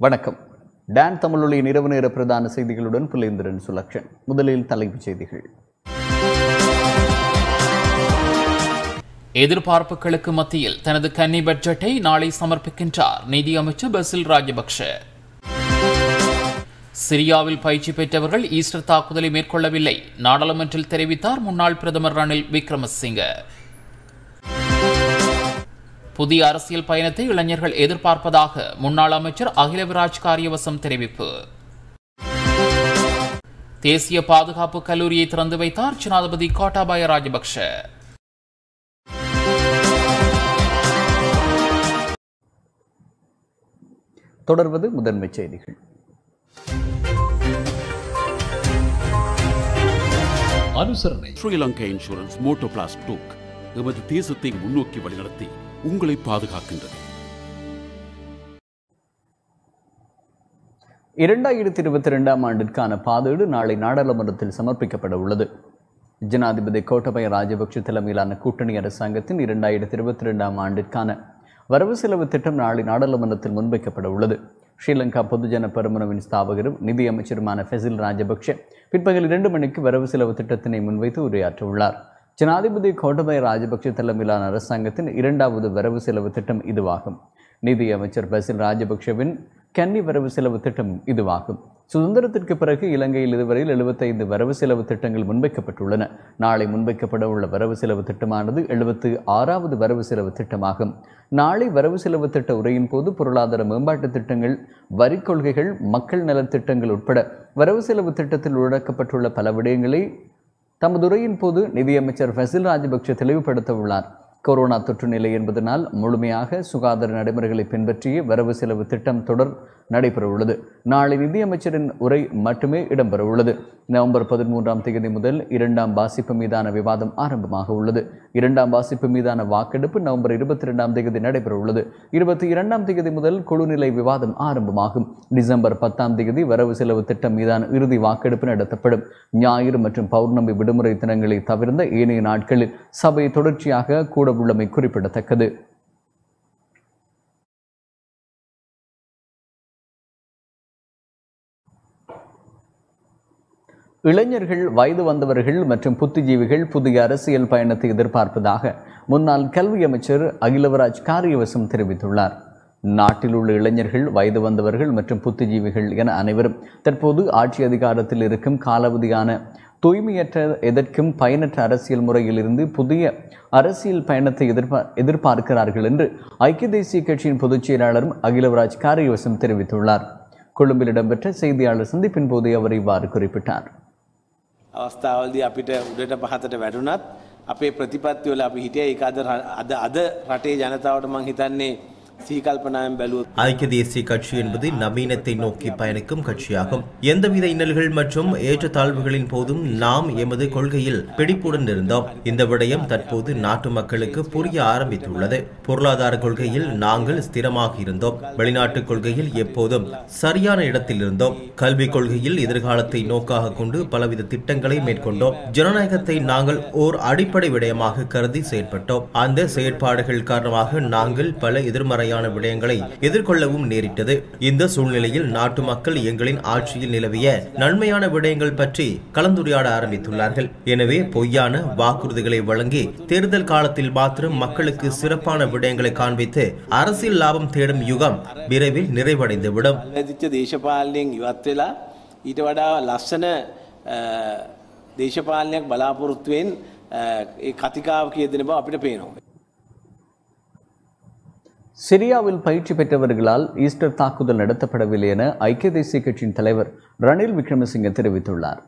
வணக்கம். டான் தமிழொலியின் இரவு நேர பிரதான செய்திகளுடன் புலேந்திரன் சுலக்ஷன். முதலில் தலைப்புச் செய்திகள். எதிர்பார்ப்புகளுக்கு மத்தியில் தனது கன்னி பட்ஜெட்டை நாளை சமர்ப்பிக்கின்றார் நிதியமைச்சர் பசில் ராஜபக்ஷ. சிரியாவில் பயிற்சி பெற்றவர்கள் ஈஸ்டர் தாக்குதலை மேற்கொள்ளவில்லை நாடாளுமன்றில் தெரிவித்தார் முன்னாள் பிரதமர் ரணில் விக்ரமசிங்கே. புதிய அரசியல் பயணத்தை இளைஞர்கள் எதிர்பார்ப்பதாக முன்னாள் அமைச்சர் அகிலவிராஜ் காரியவசம் தெரிவிப்பு. தேசிய பாதுகாப்பு கல்லூரியை திறந்து வைத்தார் ஜனாதிபதி கோட்டாபாய ராஜபக்ஷ. தொடர்வது முதன்மைச் செய்திகள். அனுசரணை. ஸ்ரீலங்கா இன்சூரன்ஸ் மோட்டோ பிளாஸ் டூக் எமது தேசத்தை முன்னோக்கி வழிநடத்தி. உங்களை பாதுகாக்கின்றது. இரண்டாயிரத்தி இருபத்தி ரெண்டாம் ஆண்டிற்கான பாதீடு நாளை நாடாளுமன்றத்தில் சமர்ப்பிக்கப்பட உள்ளது. ஜனாதிபதி கோட்டபய ராஜபக்ஷ தலைமையிலான கூட்டணி அரசாங்கத்தின் இரண்டாயிரத்தி இருபத்தி ரெண்டாம் ஆண்டிற்கான வரவு செலவு திட்டம் நாளை நாடாளுமன்றத்தில் முன்வைக்கப்பட உள்ளது. ஸ்ரீலங்கா பொதுஜன பெருமனவின் ஸ்தாபகரும் நிதியமைச்சருமான ஃபெசில் ராஜபக்ஷ பிற்பகல் இரண்டு மணிக்கு வரவு செலவு திட்டத்தினை முன்வைத்து உரையாற்ற உள்ளார் ஜனாதிபதி கோட்டபய ராஜபக்ஷ தலைமையிலான அரசாங்கத்தின் இரண்டாவது வரவு செலவு திட்டம் இதுவாகும். நிதியமைச்சர் பசில் ராஜபக்ஷவின் கன்னி வரவு செலவு திட்டம் இதுவாகும். சுதந்திரத்திற்கு பிறகு இலங்கையில் இதுவரையில் எழுபத்தைந்து வரவு செலவு திட்டங்கள் முன்வைக்கப்பட்டுள்ளன. நாளை முன்வைக்கப்பட உள்ள வரவு செலவு திட்டமானது எழுபத்து ஆறாவது வரவு செலவு திட்டமாகும். நாளை வரவு செலவு திட்ட உரையின் போது பொருளாதார மேம்பாட்டு திட்டங்கள் வரி கொள்கைகள் மக்கள் நலத் திட்டங்கள் உட்பட வரவு செலவு திட்டத்தில் உள்ளடக்கப்பட்டுள்ள பல விடயங்களை தமது உரையின் போது நிதியமைச்சர் ஃபசில் ராஜபக்ஷ தெளிவுபடுத்த உள்ளார். கொரோனா தொற்று நிலை என்பதனால் முழுமையாக சுகாதார நடைமுறைகளை பின்பற்றிய வரவு செலவு திட்டம் தொடர் நடைபெறவுள்ளது. நாளை நிதியமைச்சரின் உரை மட்டுமே இடம்பெறவுள்ளது. நவம்பர் பதிமூன்றாம் தேதி முதல் இரண்டாம் வாசிப்பு மீதான விவாதம் ஆரம்பமாக உள்ளது. இரண்டாம் வாசிப்பு மீதான வாக்கெடுப்பு நவம்பர் இருபத்தி இரண்டாம் தேதி நடைபெறவுள்ளது. இருபத்தி இரண்டாம் தேதி முதல் குழுநிலை விவாதம் ஆரம்பமாகும். டிசம்பர் பத்தாம் தேதி வரவு செலவு திட்டம் மீதான இறுதி வாக்கெடுப்பு நடத்தப்படும். ஞாயிறு மற்றும் பௌர்ணமி விடுமுறை தினங்களை தவிர்ந்த ஏனைய நாட்களில் சபை தொடர்ச்சியாக கூட கூடவுள்ளமை குறிப்பிடத்தக்கது. இளைஞர்கள் வயது வந்தவர்கள் மற்றும் புத்திஜீவிகள் புதிய அரசியல் பயணத்தை எதிர்பார்ப்பதாக முன்னாள் கல்வி அமைச்சர் அகிலவராஜ் காரியவசம் தெரிவித்துள்ளார். நாட்டில் உள்ள இளைஞர்கள் வயது வந்தவர்கள் மற்றும் புத்திஜீவிகள் என அனைவரும் தற்போது ஆட்சி அதிகாரத்தில் இருக்கும் காலாவதியான தூய்மையற்ற எதற்கும் பயனற்ற அரசியல் முறையிலிருந்து புதிய அரசியல் பயணத்தை எதிர்பார் எதிர்பார்க்கிறார்கள் என்று ஐக்கிய தேசிய கட்சியின் பொதுச் செயலாளரும் அகிலவராஜ் காரியவசம் தெரிவித்துள்ளார் கொழும்பில் இடம்பெற்ற செய்தியாளர் சந்திப்பின் போது அவர் இவ்வாறு குறிப்பிட்டார் අවස්ථාවල්දී අපිට උඩට පහතට වැටුනත් අපේ ප්‍රතිපත්තිවල අපි හිටිය ඒ අද ර- අද අද රටේ ජනතාවට මං හිතන්නේ සීකල්පනායෙන් බැලුවොත් ஐக்கிய தேசிய கட்சி என்பது நவீனத்தை நோக்கி பயணிக்கும் கட்சியாகும். எந்தவித இன்னல்கள் மற்றும் ஏற்றத்தாழ்வுகளின் போதும் நாம் எமது கொள்கையில் பிடிப்புடன் இருந்தோம். இந்த விடயம் தற்போது நாட்டு மக்களுக்கு புரிய ஆரம்பித்துள்ளது. பொருளாதார கொள்கையில் நாங்கள் ஸ்திரமாக இருந்தோம். வெளிநாட்டு கொள்கையில் எப்போதும் சரியான இடத்தில் இருந்தோம். கல்விக் கொள்கையில் எதிர்காலத்தை நோக்காக கொண்டு பலவித திட்டங்களை மேற்கொண்டோம். ஜனநாயகத்தை நாங்கள் ஓர் அடிப்படை விடயமாக கருதி செயற்பட்டோம். அந்த செயற்பாடுகள் காரணமாக நாங்கள் பல எதிர்மறை எதிர்மறையான விடயங்களை எதிர்கொள்ளவும் நேரிட்டது இந்த சூழ்நிலையில் நாட்டு மக்கள் எங்களின் ஆட்சியில் நிலவிய நன்மையான விடயங்கள் பற்றி கலந்துரையாட ஆரம்பித்துள்ளார்கள் எனவே பொய்யான வாக்குறுதிகளை வழங்கி தேர்தல் காலத்தில் மாத்திரம் மக்களுக்கு சிறப்பான விடயங்களை காண்பித்து அரசியல் லாபம் தேடும் யுகம் விரைவில் நிறைவடைந்துவிடும் ඇදිච්ච දේශපාලනයෙන් ඉවත් වෙලා ඊට වඩා ලස්සන අ, දේශපාලනයක් බලාපොරොත්තුවෙන් අ, ඒ කතිකාව කියදෙන බව අපිට පේනවා. சிரியாவில் பயிற்சி பெற்றவர்களால் ஈஸ்டர் தாக்குதல் நடத்தப்படவில்லை என ஐக்கிய தேசிய கட்சியின் தலைவர் ரணில் விக்ரமசிங்க தெரிவித்துள்ளார்.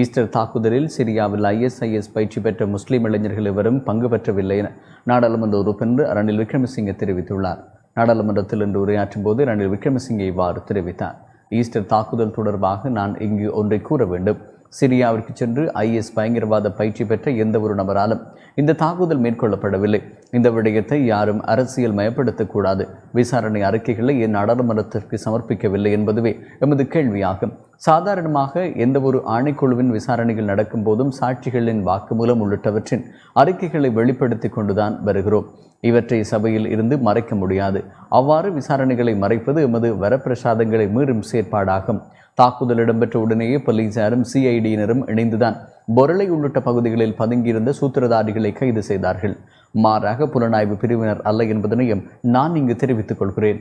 ஈஸ்டர் தாக்குதலில் சிரியாவில் ஐஎஸ்ஐஎஸ் பயிற்சி பெற்ற முஸ்லீம் இளைஞர்கள் எவரும் பங்கு பெற்றவில்லை என நாடாளுமன்ற உறுப்பினர் ரணில் விக்ரமசிங்க தெரிவித்துள்ளார். நாடாளுமன்றத்தில் இன்று உரையாற்றும் போது ரணில் விக்ரமசிங்கே இவ்வாறு தெரிவித்தார். ஈஸ்டர் தாக்குதல் தொடர்பாக நான் இங்கு ஒன்றை கூற வேண்டும். சிரியாவிற்கு சென்று ஐஎஸ் பயங்கரவாத பயிற்சி பெற்ற எந்த ஒரு நபராலும் இந்த தாக்குதல் மேற்கொள்ளப்படவில்லை. இந்த விடயத்தை யாரும் அரசியல் மயப்படுத்தக்கூடாது. விசாரணை அறிக்கைகளை என் நாடாளுமன்றத்திற்கு சமர்ப்பிக்கவில்லை என்பதுவே எமது கேள்வியாகும். சாதாரணமாக எந்த ஒரு ஆணைக்குழுவின் விசாரணைகள் நடக்கும் போதும் சாட்சிகளின் வாக்குமூலம் உள்ளிட்டவற்றின் அறிக்கைகளை வெளிப்படுத்தி கொண்டுதான் வருகிறோம். இவற்றை சபையில் இருந்து மறைக்க முடியாது. அவ்வாறு விசாரணைகளை மறைப்பது எமது வரப்பிரசாதங்களை மீறும் செயற்பாடாகும். தாக்குதல் இடம்பெற்ற உடனேயே போலீசாரும் சிஐடியினரும் இணைந்துதான் பொருளை உள்ளிட்ட பகுதிகளில் பதுங்கியிருந்த சூத்திரதாரிகளை கைது செய்தார்கள். மாறாக புலனாய்வு பிரிவினர் அல்ல என்பதனையும் நான் இங்கு தெரிவித்துக் கொள்கிறேன்.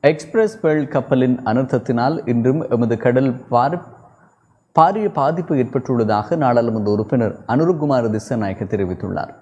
எக்ஸ்பிரஸ் பேர்ல் கப்பலின் அனர்த்தத்தினால் இன்றும் எமது கடல் பார் பாரிய பாதிப்பு ஏற்பட்டுள்ளதாக நாடாளுமன்ற உறுப்பினர் அனுருகுமார் திசநாயக்க தெரிவித்துள்ளார்.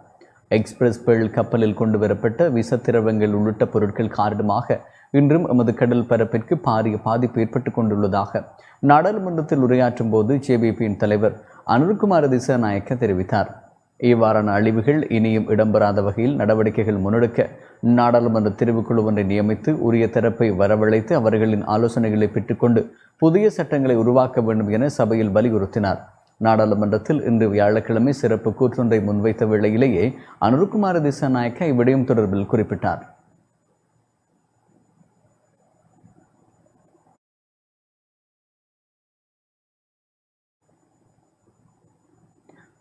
எக்ஸ்பிரஸ் பெல் கப்பலில் கொண்டு வரப்பட்ட விசத்திரவங்கள் உள்ளிட்ட பொருட்கள் காரணமாக இன்றும் எமது கடல் பரப்பிற்கு பாரிய பாதிப்பு ஏற்பட்டு கொண்டுள்ளதாக நாடாளுமன்றத்தில் உரையாற்றும் போது ஜேபிபியின் தலைவர் அனுருகுமார் திசநாயக்க தெரிவித்தார். இவ்வாறான அழிவுகள் இனியும் இடம்பெறாத வகையில் நடவடிக்கைகள் முன்னெடுக்க நாடாளுமன்ற தெரிவுக்குழு ஒன்றை நியமித்து உரிய தரப்பை வரவழைத்து அவர்களின் ஆலோசனைகளை பெற்றுக்கொண்டு புதிய சட்டங்களை உருவாக்க வேண்டும் என சபையில் வலியுறுத்தினார். நாடாளுமன்றத்தில் இன்று வியாழக்கிழமை சிறப்பு கூற்றொன்றை முன்வைத்த வேளையிலேயே அனுருகுமார திசாநாயக்க இவ்விடயம் தொடர்பில் குறிப்பிட்டார்.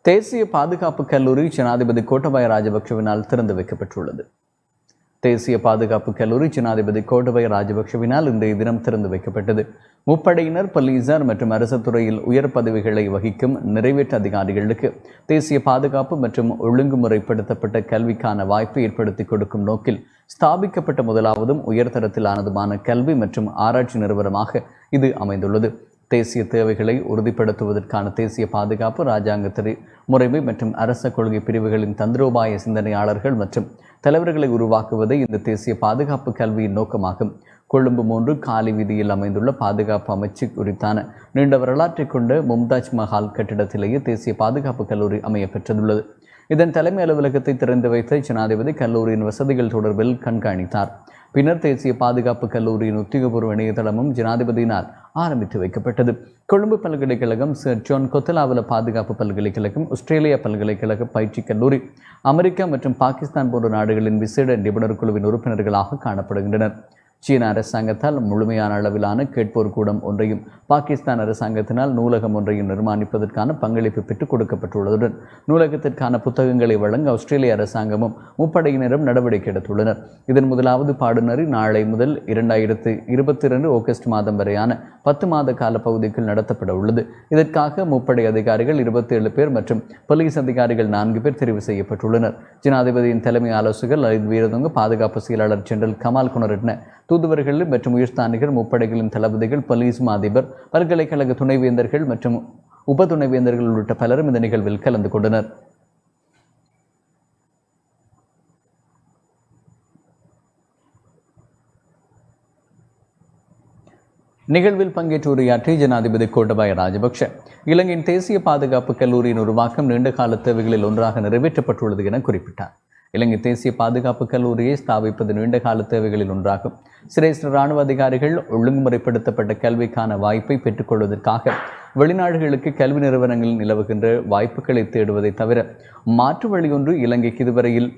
தேசிய பாதுகாப்பு கல்லூரி ஜனாதிபதி கோட்டபாய ராஜபக்ஷவினால் திறந்து வைக்கப்பட்டுள்ளது. தேசிய பாதுகாப்பு கல்லூரி ஜனாதிபதி கோட்டபய ராஜபக்ஷவினால் இன்றைய தினம் திறந்து வைக்கப்பட்டது. முப்படையினர் போலீசார் மற்றும் அரசு துறையில் உயர் பதவிகளை வகிக்கும் நிறைவேற்று அதிகாரிகளுக்கு தேசிய பாதுகாப்பு மற்றும் ஒழுங்குமுறைப்படுத்தப்பட்ட கல்விக்கான வாய்ப்பை ஏற்படுத்தி கொடுக்கும் நோக்கில் ஸ்தாபிக்கப்பட்ட முதலாவதும் உயர்தரத்திலானதுமான கல்வி மற்றும் ஆராய்ச்சி நிறுவனமாக இது அமைந்துள்ளது. தேசிய தேவைகளை உறுதிப்படுத்துவதற்கான தேசிய பாதுகாப்பு ராஜாங்க முறைமை மற்றும் அரச கொள்கை பிரிவுகளின் தந்திரோபாய சிந்தனையாளர்கள் மற்றும் தலைவர்களை உருவாக்குவதே இந்த தேசிய பாதுகாப்பு கல்வியின் நோக்கமாகும். கொழும்பு மூன்று காலி வீதியில் அமைந்துள்ள பாதுகாப்பு அமைச்சு குறித்தான நீண்ட வரலாற்றை கொண்ட மும்தாஜ் மஹால் கட்டிடத்திலேயே தேசிய பாதுகாப்பு கல்லூரி அமைய பெற்றுள்ளது இதன் தலைமை அலுவலகத்தை திறந்து வைத்த ஜனாதிபதி கல்லூரியின் வசதிகள் தொடர்பில் கண்காணித்தார். பின்னர் தேசிய பாதுகாப்பு கல்லூரியின் உத்தியோகபூர்வ இணையதளமும் ஜனாதிபதியினால் ஆரம்பித்து வைக்கப்பட்டது. கொழும்பு பல்கலைக்கழகம் சர் ஜான் கொத்தலாவல பாதுகாப்பு பல்கலைக்கழகம் ஆஸ்திரேலியா பல்கலைக்கழக பயிற்சி கல்லூரி அமெரிக்கா மற்றும் பாகிஸ்தான் போன்ற நாடுகளின் விசேட நிபுணர் குழுவின் உறுப்பினர்களாக காணப்படுகின்றனர். சீன அரசாங்கத்தால் முழுமையான அளவிலான கேட்போர் கூடம் ஒன்றையும் பாகிஸ்தான் அரசாங்கத்தினால் நூலகம் ஒன்றையும் நிர்மாணிப்பதற்கான பங்களிப்பு பெற்றுக் கொடுக்கப்பட்டுள்ளதுடன் நூலகத்திற்கான புத்தகங்களை வழங்க ஆஸ்திரேலிய அரசாங்கமும் முப்படையினரும் நடவடிக்கை எடுத்துள்ளனர். இதன் முதலாவது பாடுநரி நாளை முதல் இரண்டாயிரத்து இருபத்தி இரண்டு ஆகஸ்ட் மாதம் வரையான பத்து மாத கால பகுதிக்குள் நடத்தப்பட உள்ளது. இதற்காக முப்படை அதிகாரிகள் இருபத்தி ஏழு பேர் மற்றும் போலீஸ் அதிகாரிகள் நான்கு பேர் தெரிவு செய்யப்பட்டுள்ளனர். ஜனாதிபதியின் தலைமை ஆலோசகர் லலித் வீரதுங்க பாதுகாப்பு செயலாளர் ஜெனரல் கமால் குணரட்ன தூதுவர்கள் மற்றும் உயர்ஸ்தானிகர் முப்படைகளின் தளபதிகள் போலீஸ் அதிபர் பல்கலைக்கழக துணைவேந்தர்கள் மற்றும் உப துணைவேந்தர்கள் உள்ளிட்ட பலரும் இந்த நிகழ்வில் கலந்து கொண்டனர். நிகழ்வில் பங்கேற்று உரையாற்றிய ஜனாதிபதி கோட்டபாய ராஜபக்ஷ. இலங்கையின் தேசிய பாதுகாப்பு கல்லூரியின் உருவாக்கம் நீண்ட கால தேவைகளில் ஒன்றாக நிறைவேற்றப்பட்டுள்ளது என குறிப்பிட்டார். இலங்கை தேசிய பாதுகாப்பு கல்லூரியை ஸ்தாபிப்பது நீண்ட கால தேவைகளில் ஒன்றாகும். சிரேஷ்ட இராணுவ அதிகாரிகள் ஒழுங்குமுறைப்படுத்தப்பட்ட கல்விக்கான வாய்ப்பை பெற்றுக்கொள்வதற்காக வெளிநாடுகளுக்கு கல்வி நிறுவனங்களில் நிலவுகின்ற வாய்ப்புகளை தேடுவதை தவிர மாற்று வழியொன்று இலங்கைக்கு இதுவரையில்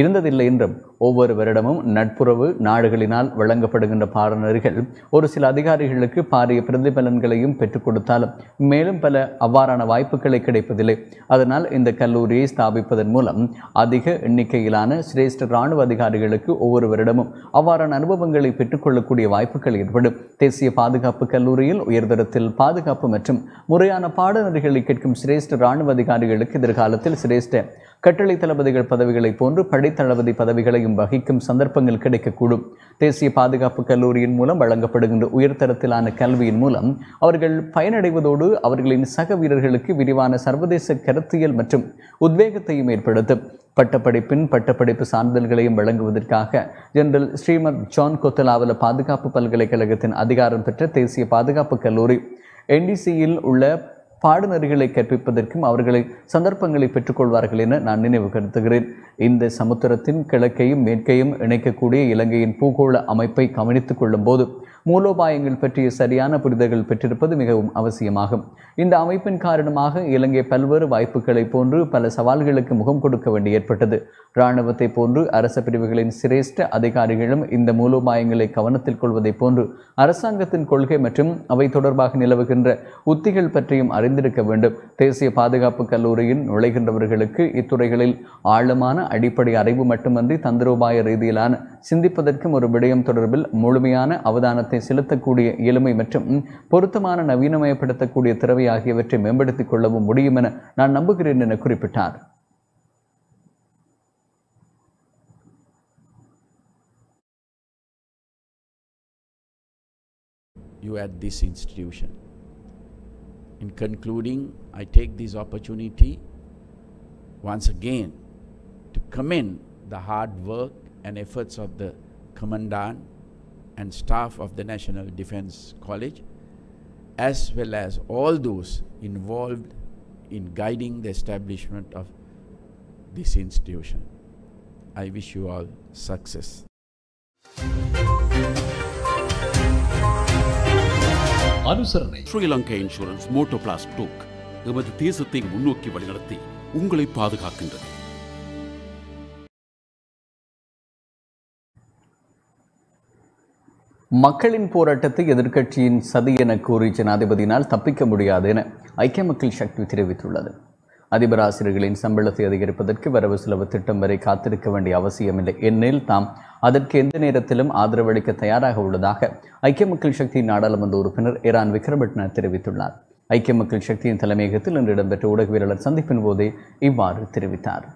இருந்ததில்லை என்றும் ஒவ்வொரு வருடமும் நட்புறவு நாடுகளினால் வழங்கப்படுகின்ற பாடநெறிகள் ஒரு சில அதிகாரிகளுக்கு பாரிய பிரதிபலன்களையும் பெற்றுக் கொடுத்தாலும் மேலும் பல அவ்வாறான வாய்ப்புகளை கிடைப்பதில்லை. அதனால் இந்த கல்லூரியை ஸ்தாபிப்பதன் மூலம் அதிக எண்ணிக்கையிலான சிரேஷ்ட இராணுவ அதிகாரிகளுக்கு ஒவ்வொரு வருடமும் அவ்வாறான அனுபவங்களை பெற்றுக்கொள்ளக்கூடிய வாய்ப்புகள் ஏற்படும். தேசிய பாதுகாப்பு கல்லூரியில் உயர்தரத்தில் பாதுகாப்பு மற்றும் முறையான பாடநெறிகளை கேட்கும் சிரேஷ்ட இராணுவ அதிகாரிகளுக்கு எதிர்காலத்தில் சிரேஷ்ட கட்டளை தளபதிகள் பதவிகளை போன்று படைத்தளபதி பதவிகளையும் வகிக்கும் சந்தர்ப்பங்கள் கிடைக்கக்கூடும். தேசிய பாதுகாப்பு கல்லூரியின் மூலம் வழங்கப்படுகின்ற உயர்தரத்திலான கல்வியின் மூலம் அவர்கள் பயனடைவதோடு அவர்களின் சக வீரர்களுக்கு விரிவான சர்வதேச கருத்தியல் மற்றும் உத்வேகத்தையும் ஏற்படுத்தும். பட்டப்படிப்பின் பட்டப்படிப்பு சான்றிதழ்களையும் வழங்குவதற்காக ஜெனரல் ஸ்ரீமத் ஜான் கொத்தலாவல பாதுகாப்பு பல்கலைக்கழகத்தின் அதிகாரம் பெற்ற தேசிய பாதுகாப்பு கல்லூரி என்டிசியில் உள்ள பாடுநர்களை கற்பிப்பதற்கும் அவர்களை சந்தர்ப்பங்களை பெற்றுக்கொள்வார்கள் என நான் நினைவு கருத்துகிறேன் இந்த சமுத்திரத்தின் கிழக்கையும் மேற்கையும் இணைக்கக்கூடிய இலங்கையின் பூகோள அமைப்பை கவனித்துக் கொள்ளும் போது மூலோபாயங்கள் பற்றிய சரியான புரிதல்கள் பெற்றிருப்பது மிகவும் அவசியமாகும். இந்த அமைப்பின் காரணமாக இலங்கை பல்வேறு வாய்ப்புகளைப் போன்று பல சவால்களுக்கு முகம் கொடுக்க வேண்டி ஏற்பட்டது. இராணுவத்தை போன்று அரச பிரிவுகளின் சிரேஷ்ட அதிகாரிகளும் இந்த மூலோபாயங்களை கவனத்தில் கொள்வதைப் போன்று அரசாங்கத்தின் கொள்கை மற்றும் அவை தொடர்பாக நிலவுகின்ற உத்திகள் பற்றியும் அறிந்திருக்க வேண்டும். தேசிய பாதுகாப்பு கல்லூரியில் நுழைகின்றவர்களுக்கு இத்துறைகளில் ஆழமான அடிப்படை அறிவு மட்டுமன்றி தந்திரோபாய ரீதியிலான சிந்திப்பதற்கும் ஒரு விடயம் தொடர்பில் முழுமையான அவதானத்தை செலுத்தக்கூடிய எளிமை மற்றும் பொருத்தமான நவீனமயப்படுத்தக்கூடிய திறவை ஆகியவற்றை மேம்படுத்திக் கொள்ளவும் முடியும் என நான் நம்புகிறேன் என குறிப்பிட்டார் you at this institution. In concluding, I take this opportunity once again to commend the hard work and efforts of the Commandant and staff of the National Defense College, as well as all those involved in guiding the establishment of this institution. I wish you all success. அனுசரணை Sri Lanka insurance motor plus டூக் எமது தேசத்தை முன்னோக்கி வழிநடத்தி உங்களை பாதுகாக்கின்றது மக்களின் போராட்டத்தை எதிர்க்கட்சியின் சதி என கூறி ஜனாதிபதியினால் தப்பிக்க முடியாது என ஐக்கிய மக்கள் சக்தி தெரிவித்துள்ளது. அதிபர் ஆசிரியர்களின் சம்பளத்தை அதிகரிப்பதற்கு வரவு செலவு திட்டம் வரை காத்திருக்க வேண்டிய அவசியமில்லை. எனில் தாம் அதற்கு எந்த நேரத்திலும் ஆதரவளிக்க தயாராக உள்ளதாக ஐக்கிய மக்கள் சக்தியின் நாடாளுமன்ற உறுப்பினர் இரான் விக்ரமட்ன தெரிவித்துள்ளார். ஐக்கிய மக்கள் சக்தியின் தலைமையகத்தில் இன்று இடம்பெற்ற ஊடகவியலாளர் சந்திப்பின் போதே இவ்வாறு தெரிவித்தார்.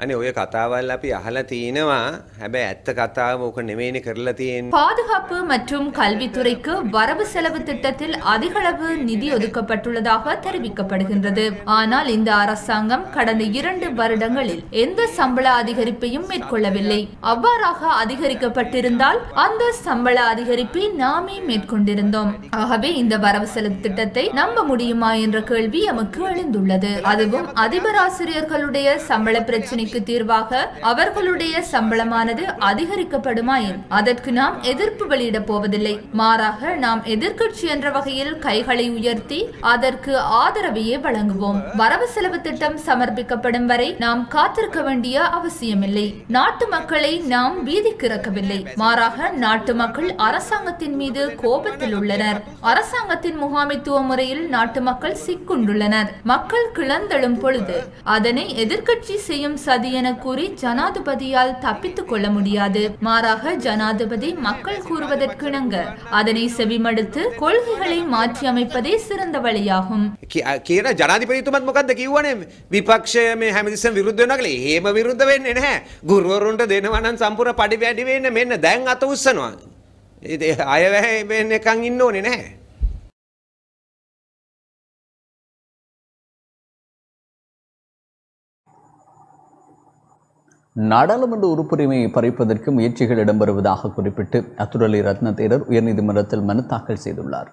අනේ ඔය කතාවල් අපි අහලා තිනවා හැබැයි ඇත්ත කතාව ඕක නෙමෙයිනේ කරලා තියෙන්නේ பாதுகாப்பு மற்றும் கல்வித்துறைக்கு வரவு செலவு திட்டத்தில் அதிகளவு நிதி ஒதுக்கப்பட்டுள்ளதாக தெரிவிக்கப்படுகின்றது ஆனால் இந்த அரசாங்கம் கடந்த இரண்டு வருடங்களில் எந்த சம்பள அதிகரிப்பையும் மேற்கொள்ளவில்லை அவ்வாறாக அதிகரிக்கப்பட்டிருந்தால் அந்த சம்பள அதிகரிப்பை நாமே மேற்கொண்டிருந்தோம் ஆகவே இந்த வரவு செலவு திட்டத்தை நம்ப முடியுமா என்ற கேள்வி எமக்கு எழுந்துள்ளது அதுவும் அதிபர் ஆசிரியர்களுடைய சம்பள பிரச்சினைக்கு தீர்வாக அவர்களுடைய சம்பளமானது அதிகரிக்கப்படுமாயின் அதற்கு நாம் எதிர்ப்பு வெளியிடப் போவதில்லை. மாறாக நாம் எதிர்கட்சி என்ற வகையில் கைகளை உயர்த்தி அதற்கு ஆதரவையே வழங்குவோம். வரவு செலவு திட்டம் சமர்ப்பிக்கப்படும் வரை நாம் காத்திருக்க வேண்டிய அவசியமில்லை. நாட்டு மக்களை நாம் வீதிக்கு இறக்கவில்லை மாறாக நாட்டு மக்கள் அரசாங்கத்தின் மீது கோபத்தில் உள்ளனர். அரசாங்கத்தின் முகாமைத்துவ முறையில் நாட்டு மக்கள் சிக்குண்டுள்ளனர். மக்கள் கிளந்தெழும் பொழுது அதனை எதிர்கட்சி செய்யும் சதி என கூறி ஜனாதிபதியால் தப்பித்துக் கொள்ள முடியாது மாறாக ஜனாதிபதி மக்கள் கூறுவதற்கிணங்க அதனை செவிமடுத்து கொள்கைகளை மாற்றி அமைப்பதே சிறந்த வழியாகும் කිය- කියන ජනාධිපතිතුමත් මොකක්ද කිව්වනේ විපක්ෂය මේ හැමතිස්සම විරුද්ධ වෙනවා කියලා. එහෙම විරුද්ධ වෙන්නේ නැහැ. ගුරුවරුන්ට දෙනවා නම් සම්පූර්ණ පඩි වැඩි වෙන්න මෙන්න දැන් අත උස්සනවා. ඉතින් අයවැය වෙන්න එකන් ඉන්න ඕනේ නැහැ. நாடாளுமன்ற உறுப்புரிமையை பறிப்பதற்கு முயற்சிகள் இடம்பெறுவதாக குறிப்பிட்டு அத்துரலி ரத்ன தேரர் உயர்நீதிமன்றத்தில் மனு தாக்கல் செய்துள்ளார்.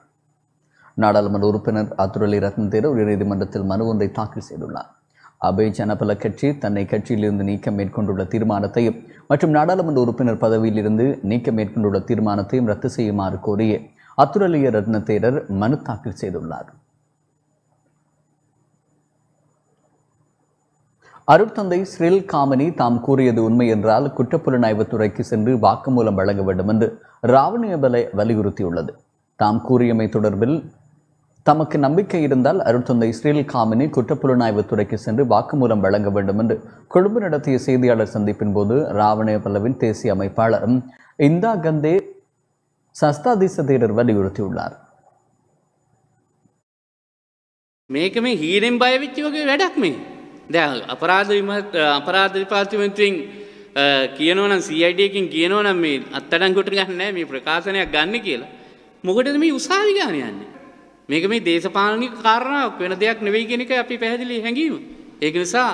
நாடாளுமன்ற உறுப்பினர் அத்துரலி ரத்னதேரர் உயர்நீதிமன்றத்தில் மனு ஒன்றை தாக்கல் செய்துள்ளார். அபய் ஜனபல கட்சி தன்னை கட்சியிலிருந்து நீக்கம் மேற்கொண்டுள்ள தீர்மானத்தையும் மற்றும் நாடாளுமன்ற உறுப்பினர் பதவியிலிருந்து நீக்கம் மேற்கொண்டுள்ள தீர்மானத்தையும் ரத்து செய்யுமாறு கோரிய அத்துரலிய ரத்னதேரர் மனு தாக்கல் செய்துள்ளார். அருட்தந்தை ஸ்ரில் காமனி தாம் கூறியது உண்மை என்றால் குற்றப்புலனாய்வுத் துறைக்கு சென்று வாக்குமூலம் வழங்க வேண்டும் என்று ராவணியபலை வலியுறுத்தியுள்ளது தாம் கூறியமை தொடர்பில் தமக்கு நம்பிக்கை இருந்தால் அருட்தந்தை ஸ்ரீல் காமினி குற்றப்புலனாய்வுத் துறைக்கு சென்று வாக்குமூலம் வழங்க வேண்டும் என்று கொழும்பு நடத்திய செய்தியாளர் சந்திப்பின் போது ராவணயபல்லவின் தேசிய அமைப்பாளர் இந்தா கந்தே சஸ்தாதிச தேரர் வலியுறுத்தியுள்ளார் මේක මේ හීනෙන් බයවිච්චි වගේ වැඩක් මේ දැ අපරාධ විම අපරාධ පාතිමන්තුවෙන් කියනවනම් සයිඩයකින් කියනවනම් මේ අත්තඩංගොට ගන්න මේ ප්‍රකාශනයක් ගන්න කියලා. මොකටද මේ උසාවි ගාන යන්න? මේක මේ දේශපාලනික කාරණාවක් වෙන දෙයක් නෙවෙයි කෙනෙ එක අපි පැහැදිලි හැඟීම. ඒක නිසා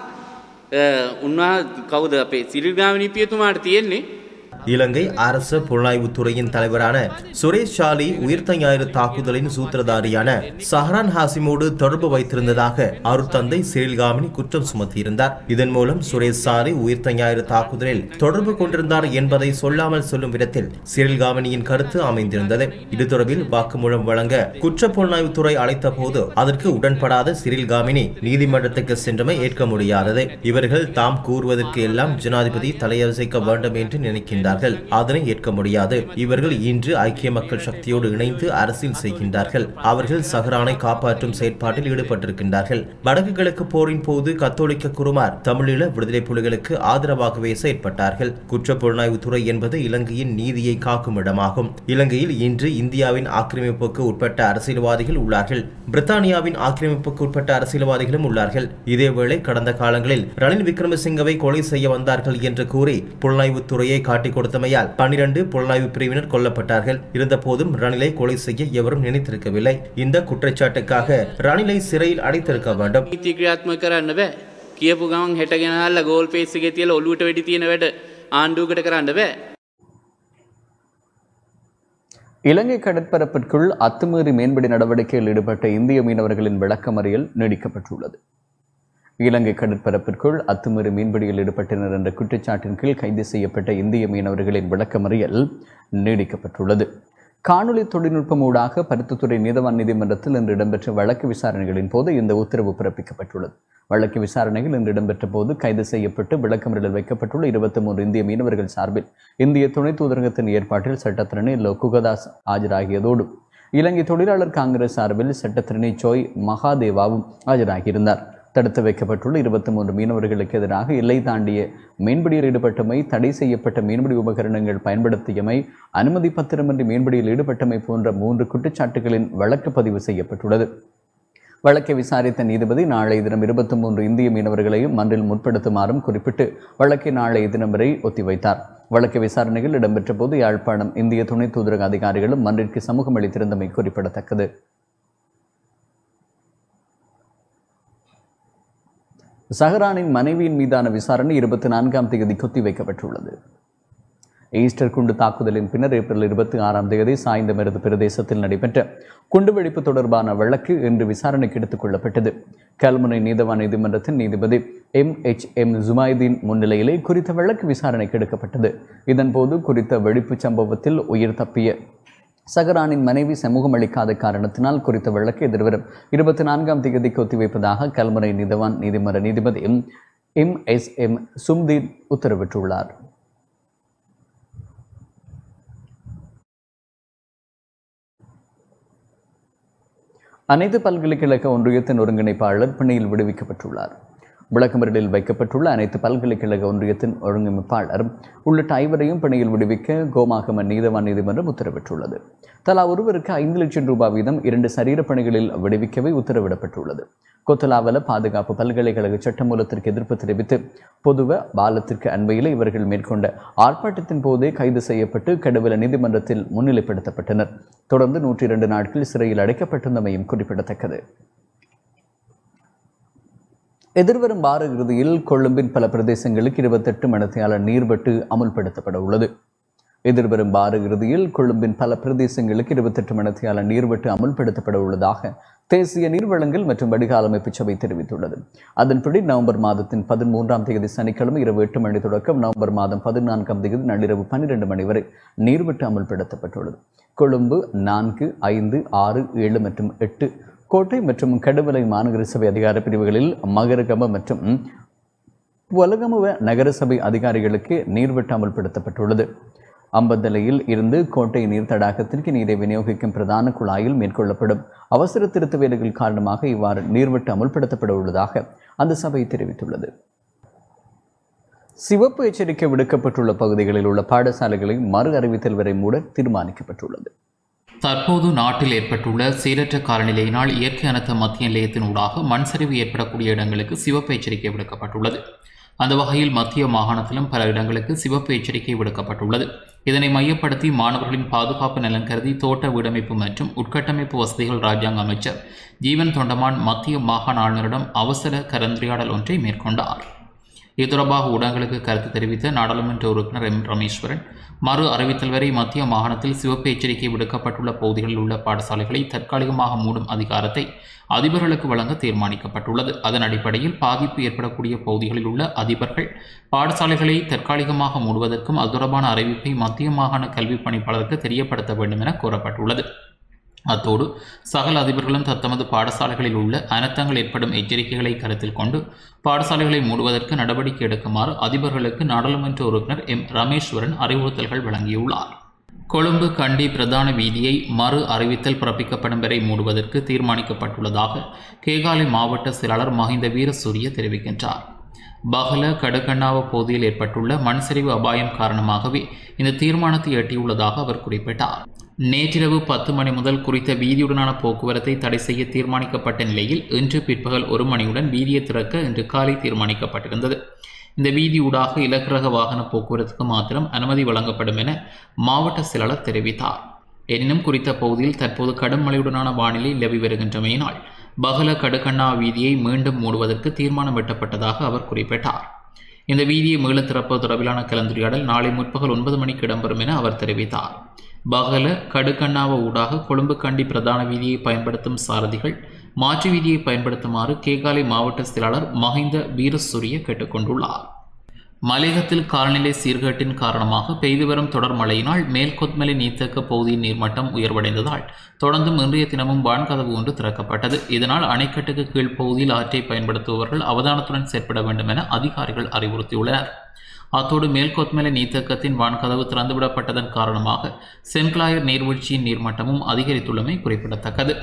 උන්වා කවුද අපේ සිරිගාමනි පියතුමාට තියෙන්නේ? இலங்கை அரசு புலனாய்வுத்துறையின் தலைவரான சுரேஷ் ஷாலி உயிர்த்த ஞாயிறு தாக்குதலின் சூத்திரதாரியான சஹரான் ஹாசிமோடு தொடர்பு வைத்திருந்ததாக அருட்தந்தை சிறில்காமினி குற்றம் சுமத்தியிருந்தார். இதன் மூலம் சுரேஷ் ஷாலி உயிர்த்த ஞாயிறு தாக்குதலில் தொடர்பு கொண்டிருந்தார் என்பதை சொல்லாமல் சொல்லும் விதத்தில் சிறில்காமினியின் கருத்து அமைந்திருந்தது. இது தொடர்பில் வாக்குமூலம் வழங்க குற்ற புலனாய்வுத்துறை அழைத்த போது அதற்கு உடன்படாத சிறில்காமினி நீதிமன்றத்துக்கு சென்றமை ஏற்க முடியாதது. இவர்கள் தாம் கூறுவதற்கு எல்லாம் ஜனாதிபதி தலையசைக்க வேண்டும் என்று நினைக்கின்றார் நினைக்கின்றார்கள் அதனை ஏற்க முடியாது. இவர்கள் இன்று ஐக்கிய மக்கள் சக்தியோடு இணைந்து அரசியல் செய்கின்றார்கள். அவர்கள் சஹரானை காப்பாற்றும் செயற்பாட்டில் ஈடுபட்டிருக்கின்றார்கள். வடக்கு கிழக்கு போரின் போது கத்தோலிக்க குருமார் தமிழீழ விடுதலை புலிகளுக்கு ஆதரவாகவே செயற்பட்டார்கள். குற்ற புலனாய்வுத்துறை என்பது இலங்கையின் நீதியை காக்கும் இடமாகும். இலங்கையில் இன்று இந்தியாவின் ஆக்கிரமிப்புக்கு உட்பட்ட அரசியல்வாதிகள் உள்ளார்கள். பிரித்தானியாவின் ஆக்கிரமிப்புக்கு உட்பட்ட அரசியல்வாதிகளும் உள்ளார்கள். இதேவேளை கடந்த காலங்களில் ரணில் விக்ரமசிங்கவை கொலை செய்ய வந்தார்கள் என்று கூறி புலனாய்வுத் துறையை காட்டிக் கொடுத்தமையால் பன்னிரண்டு புலனாய்வு பிரிவினர் கொல்லப்பட்டார்கள் இருந்தபோதும் ரணிலை கொலை செய்ய எவரும் நினைத்திருக்கவில்லை இந்த குற்றச்சாட்டுக்காக ரணிலை சிறையில் அடைத்திருக்க வேண்டும் නීති ක්‍රියාත්මක කරන්න බෑ කියපු ගමන් හෙටගෙනහල්ල ගෝල් පේසිගේ තියල ඔලුවට වැඩි තියෙන වැඩ ආණ්ඩුවකට කරන්න බෑ இலங்கை கடற்பரப்பிற்குள் அத்துமீறி மீன்பிடி நடவடிக்கையில் ஈடுபட்ட இந்திய மீனவர்களின் விளக்கமறியல் நீடிக்கப்பட்டுள்ளது இலங்கை கடற்பரப்பிற்குள் அத்துமீறி மீன்பிடியில் ஈடுபட்டனர் என்ற குற்றச்சாட்டின் கீழ் கைது செய்யப்பட்ட இந்திய மீனவர்களின் விளக்கமறியல் நீடிக்கப்பட்டுள்ளது. காணொலி தொழில்நுட்பம் ஊடாக பருத்தித்துறை நீதவான் நீதிமன்றத்தில் இன்று இடம்பெற்ற வழக்கு விசாரணைகளின் போது இந்த உத்தரவு பிறப்பிக்கப்பட்டுள்ளது. வழக்கு விசாரணைகள் இன்று இடம்பெற்ற போது கைது செய்யப்பட்டு விளக்கமறியலில் வைக்கப்பட்டுள்ள இருபத்தி மூன்று இந்திய மீனவர்கள் சார்பில் இந்திய துணை தூதரகத்தின் ஏற்பாட்டில் சட்டத்திரணி லோகுகதாஸ் ஆஜராகியதோடு இலங்கை தொழிலாளர் காங்கிரஸ் சார்பில் சட்டத்திரணி சோய் மகாதேவாவும் ஆஜராகியிருந்தார். தடுத்து வைக்கப்பட்டுள்ள இருபத்தி மூன்று மீனவர்களுக்கு எதிராக எல்லை தாண்டிய மீன்பிடியில் ஈடுபட்டமை தடை செய்யப்பட்ட மீன்பிடி உபகரணங்கள் பயன்படுத்தியமை அனுமதி பத்திரமின்றி மீன்பிடியில் ஈடுபட்டமை போன்ற மூன்று குற்றச்சாட்டுகளின் வழக்கு பதிவு செய்யப்பட்டுள்ளது. வழக்கை விசாரித்த நீதிபதி நாளை தினம் இருபத்தி மூன்று இந்திய மீனவர்களையும் மன்றில் முற்படுத்துமாறும் குறிப்பிட்டு வழக்கை நாளைய தினம் வரை ஒத்திவைத்தார். வழக்கு விசாரணைகள் இடம்பெற்ற போது யாழ்ப்பாணம் இந்திய துணை தூதரக அதிகாரிகளும் மன்றிற்கு சமூகம் அளித்திருந்தமை குறிப்பிடத்தக்கது. சஹரானின் மனைவியின் மீதான விசாரணை இருபத்தி நான்காம் தேதி வைக்கப்பட்டுள்ளது. ஈஸ்டர் குண்டு தாக்குதலின் பின்னர் ஏப்ரல் இருபத்தி ஆறாம் தேதி சாய்ந்தமருது பிரதேசத்தில் நடைபெற்ற குண்டுவெடிப்பு தொடர்பான வழக்கு இன்று விசாரணைக்கு எடுத்துக் கொள்ளப்பட்டது. கல்முனை நீதவான் நீதிமன்றத்தின் நீதிபதி எம். எச். எம். ஜுமாயுதீன் முன்னிலையிலே குறித்த வழக்கு விசாரணைக்கு எடுக்கப்பட்டது. இதன்போது குறித்த வெடிப்பு சம்பவத்தில் உயிர் தப்பிய சகரானின் மனைவி சமூகம் அளிக்காத காரணத்தினால் குறித்த வழக்கு எதிர்வரும் இருபத்தி நான்காம் தேதிக்கு ஒத்திவைப்பதாக கல்முறை நீதவான் நீதிமன்ற நீதிபதி எம் எஸ் எம் சும்தீன் உத்தரவிட்டுள்ளார். அனைத்து பல்கலைக்கழக ஒன்றியத்தின் ஒருங்கிணைப்பாளர் பிணையில் விடுவிக்கப்பட்டுள்ளார். விளக்கமறியலில் வைக்கப்பட்டுள்ள அனைத்து பல்கலைக்கழக ஒன்றியத்தின் ஒழுங்கமைப்பாளர் உள்ளிட்ட ஐவரையும் பணியில் விடுவிக்க கோமாகம நீதவான் நீதிமன்றம் உத்தரவிட்டுள்ளது. தலா ஒருவருக்கு ஐந்து லட்சம் ரூபாய் வீதம் இரண்டு சரீர பணிகளில் விடுவிக்கவே உத்தரவிடப்பட்டுள்ளது. கொத்தலாவல பாதுகாப்பு பல்கலைக்கழக சட்டமூலத்திற்கு எதிர்ப்பு தெரிவித்து பொதுவ பாலத்திற்கு அண்மையில் இவர்கள் மேற்கொண்ட ஆர்ப்பாட்டத்தின் போதே கைது செய்யப்பட்டு கடுவல நீதிமன்றத்தில் முன்னிலைப்படுத்தப்பட்டனர். தொடர்ந்து நூற்றி இரண்டு நாட்கள் சிறையில் அடைக்கப்பட்டிருந்தமையும் குறிப்பிடத்தக்கது. எதிர்வரும் வார இறுதியில் கொழும்பின் பல பிரதேசங்களுக்கு இருபத்தெட்டு மணித்தியால நீர்வெட்டு அமுல்படுத்தப்பட உள்ளது. எதிர்வரும் வார இறுதியில் கொழும்பின் பல பிரதேசங்களுக்கு இருபத்தெட்டு மணித்தியால நீர்வெட்டு அமுல்படுத்தப்பட உள்ளதாக தேசிய நீர்வளங்கள் மற்றும் வடிகால் அமைப்பு சபை தெரிவித்துள்ளது. அதன்படி நவம்பர் மாதத்தின் பதிமூன்றாம் தேதி சனிக்கிழமை இரவு எட்டு மணி தொடக்கம் நவம்பர் மாதம் பதினான்காம் தேதி நள்ளிரவு பன்னிரண்டு மணி வரை நீர்வெட்டு அமுல்படுத்தப்பட்டுள்ளது. கொழும்பு நான்கு ஐந்து ஆறு ஏழு மற்றும் எட்டு கோட்டை மற்றும் கடுவலை மாநகர சபை அதிகார பிரிவுகளில் மகரகம மற்றும் வலகமுவ நகரசபை அதிகாரிகளுக்கு நீர்வெட்டு அமல்படுத்தப்பட்டுள்ளது அம்பந்தலையில் இருந்து கோட்டை நீர் தடாகத்திற்கு நீரை விநியோகிக்கும் பிரதான குழாயில் மேற்கொள்ளப்படும் அவசர திருத்த வேலைகள் காரணமாக இவ்வாறு நீர்வெட்டு அமல்படுத்தப்பட உள்ளதாக அந்த சபை தெரிவித்துள்ளது. சிவப்பு எச்சரிக்கை விடுக்கப்பட்டுள்ள பகுதிகளில் உள்ள பாடசாலைகளை மறு அறிவித்தல் வரை மூட தீர்மானிக்கப்பட்டுள்ளது. தற்போது நாட்டில் ஏற்பட்டுள்ள சீரற்ற காலநிலையினால் இயற்கை அனர்த்த மத்திய நிலையத்தின் ஊடாக மண் சரிவு ஏற்படக்கூடிய இடங்களுக்கு சிவப்பு எச்சரிக்கை விடுக்கப்பட்டுள்ளது. அந்த வகையில் மத்திய மாகாணத்திலும் பல இடங்களுக்கு சிவப்பு எச்சரிக்கை விடுக்கப்பட்டுள்ளது. இதனை மையப்படுத்தி மாணவர்களின் பாதுகாப்பு நலன் கருதி தோட்ட வீடமைப்பு மற்றும் உட்கட்டமைப்பு வசதிகள் ராஜாங்க அமைச்சர் ஜீவன் தொண்டமான் மத்திய மாகாண ஆளுநரிடம் அவசர கலந்துரையாடல் ஒன்றை மேற்கொண்டார். இது தொடர்பாக ஊடகங்களுக்கு கருத்து தெரிவித்த நாடாளுமன்ற உறுப்பினர் எம். ரமேஸ்வரன் மறு அறிவித்தல் வரை மத்திய மாகாணத்தில் சிவப்பு எச்சரிக்கை விடுக்கப்பட்டுள்ள பகுதிகளில் உள்ள பாடசாலைகளை தற்காலிகமாக மூடும் அதிகாரத்தை அதிபர்களுக்கு வழங்க தீர்மானிக்கப்பட்டுள்ளது. அதன் அடிப்படையில் பாதிப்பு ஏற்படக்கூடிய பகுதிகளில் உள்ள அதிபர்கள் பாடசாலைகளை தற்காலிகமாக மூடுவதற்கும் அது தொடர்பான அறிவிப்பை மத்திய மாகாண கல்வி பணிப்பாளருக்கு தெரியப்படுத்த வேண்டும் என கோரப்பட்டுள்ளது அத்தோடு சகல அதிபர்களும் தத்தமது பாடசாலைகளில் உள்ள அனர்த்தங்கள் ஏற்படும் எச்சரிக்கைகளை கருத்தில் கொண்டு பாடசாலைகளை மூடுவதற்கு நடவடிக்கை எடுக்குமாறு அதிபர்களுக்கு நாடாளுமன்ற உறுப்பினர் எம். ரமேஸ்வரன் அறிவுறுத்தல்கள் வழங்கியுள்ளார். கொழும்பு கண்டி பிரதான வீதியை மறு அறிவித்தல் பிறப்பிக்கப்படும் வரை மூடுவதற்கு தீர்மானிக்கப்பட்டுள்ளதாக கேகாலை மாவட்ட செயலாளர் மஹிந்த வீரசூரிய தெரிவிக்கின்றார். பகல கடுகண்ணாவ பகுதியில் ஏற்பட்டுள்ள மண்சரிவு அபாயம் காரணமாகவே இந்த தீர்மானத்தை எட்டியுள்ளதாக அவர் குறிப்பிட்டார். நேற்றிரவு பத்து மணி முதல் குறித்த வீதியுடனான போக்குவரத்தை தடை செய்ய தீர்மானிக்கப்பட்ட நிலையில் இன்று பிற்பகல் ஒரு மணியுடன் வீதியை திறக்க இன்று காலை தீர்மானிக்கப்பட்டிருந்தது. இந்த வீதியூடாக இலகுரக வாகன போக்குவரத்துக்கு மாத்திரம் அனுமதி வழங்கப்படும் என மாவட்ட செயலாளர் தெரிவித்தார். எனினும் குறித்த பகுதியில் தற்போது கடும் மழையுடனான வானிலை நிலவி வருகின்றமையினால் பகல கடுகண்ணா வீதியை மீண்டும் மூடுவதற்கு தீர்மானம் எட்டப்பட்டதாக அவர் குறிப்பிட்டார். இந்த வீதியை மீள திறப்பது தொடர்பிலான கலந்துரையாடல் நாளை முற்பகல் ஒன்பது மணிக்கு இடம்பெறும் என அவர் தெரிவித்தார். பகல கடுகண்ணாவ ஊடாக கொழும்பு கண்டி பிரதான வீதியை பயன்படுத்தும் சாரதிகள் மாற்று வீதியை பயன்படுத்துமாறு கேகாலை மாவட்ட செயலாளர் மஹிந்த வீரசூரிய கேட்டுக்கொண்டுள்ளார். மலையகத்தில் காலநிலை சீர்கேட்டின் காரணமாக பெய்து வரும் தொடர் மழையினால் மேல்கொத்மலை நீர்த்தேக்க பகுதியின் நீர்மட்டம் உயர்வடைந்ததால் தொடர்ந்தும் இன்றைய தினமும் வான்கதவு ஒன்று திறக்கப்பட்டது. இதனால் அணைக்கட்டுக்கு கீழ்ப்பகுதியில் ஆற்றை பயன்படுத்துபவர்கள் அவதானத்துடன் செயற்பட வேண்டும் என அதிகாரிகள் அறிவுறுத்தியுள்ளனர். அத்தோடு மேல்கொத்மலை நீர்த்தக்கத்தின் வான்கதவு திறந்துவிடப்பட்டதன் காரணமாக சென்கிளாயர் நீர்வீழ்ச்சியின் நீர்மட்டமும் அதிகரித்துள்ளமை குறிப்பிடத்தக்கது.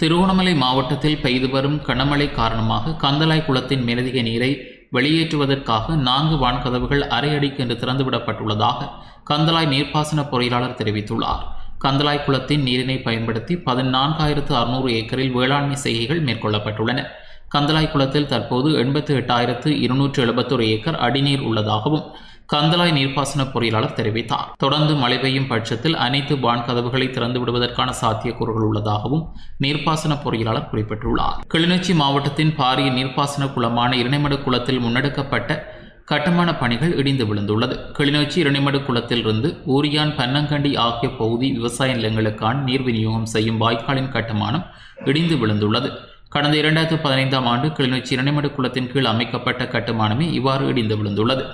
திருவோணமலை மாவட்டத்தில் பெய்து வரும் கனமழை காரணமாக கந்தலாய் குளத்தின் மேலதிக நீரை வெளியேற்றுவதற்காக நான்கு வான்கதவுகள் அரை அடிக்கு என்று திறந்துவிடப்பட்டுள்ளதாக கந்தலாய் நீர்ப்பாசன பொறியாளர் தெரிவித்துள்ளார். கந்தலாய் குளத்தின் நீரினை பயன்படுத்தி பதினான்காயிரத்து அறுநூறு ஏக்கரில் வேளாண்மை செய்கைகள் மேற்கொள்ளப்பட்டுள்ளன. கந்தலாய் குளத்தில் தற்போது எண்பத்தி எட்டாயிரத்து இருநூற்று எழுபத்தொரு ஏக்கர் அடிநீர் உள்ளதாகவும் கந்தலாய் நீர்ப்பாசன பொறியாளர் தெரிவித்தார். தொடர்ந்து மழை பெய்யும் பட்சத்தில் அனைத்து வான் கதவுகளை திறந்து விடுவதற்கான சாத்தியக்கூறுகள் உள்ளதாகவும் நீர்ப்பாசன பொறியாளர் குறிப்பிட்டுள்ளார். கிளிநொச்சி மாவட்டத்தின் பாரிய நீர்ப்பாசன குளமான இரணைமடு குளத்தில் முன்னெடுக்கப்பட்ட கட்டுமான பணிகள் இடிந்து விழுந்துள்ளது. கிளிநொச்சி இரணிமடு குளத்திலிருந்து ஊரியான் பன்னங்கண்டி ஆகிய பகுதி விவசாய நிலங்களுக்கான நீர் விநியோகம் செய்யும் வாய்க்காலின் கட்டுமானம் இடிந்து விழுந்துள்ளது. கடந்த இரண்டாயிரத்து பதினைந்தாம் ஆண்டு கிளிநொச்சி இரணிமடு குளத்தின் கீழ் அமைக்கப்பட்ட கட்டுமானமே இவ்வாறு இடிந்து விழுந்துள்ளது.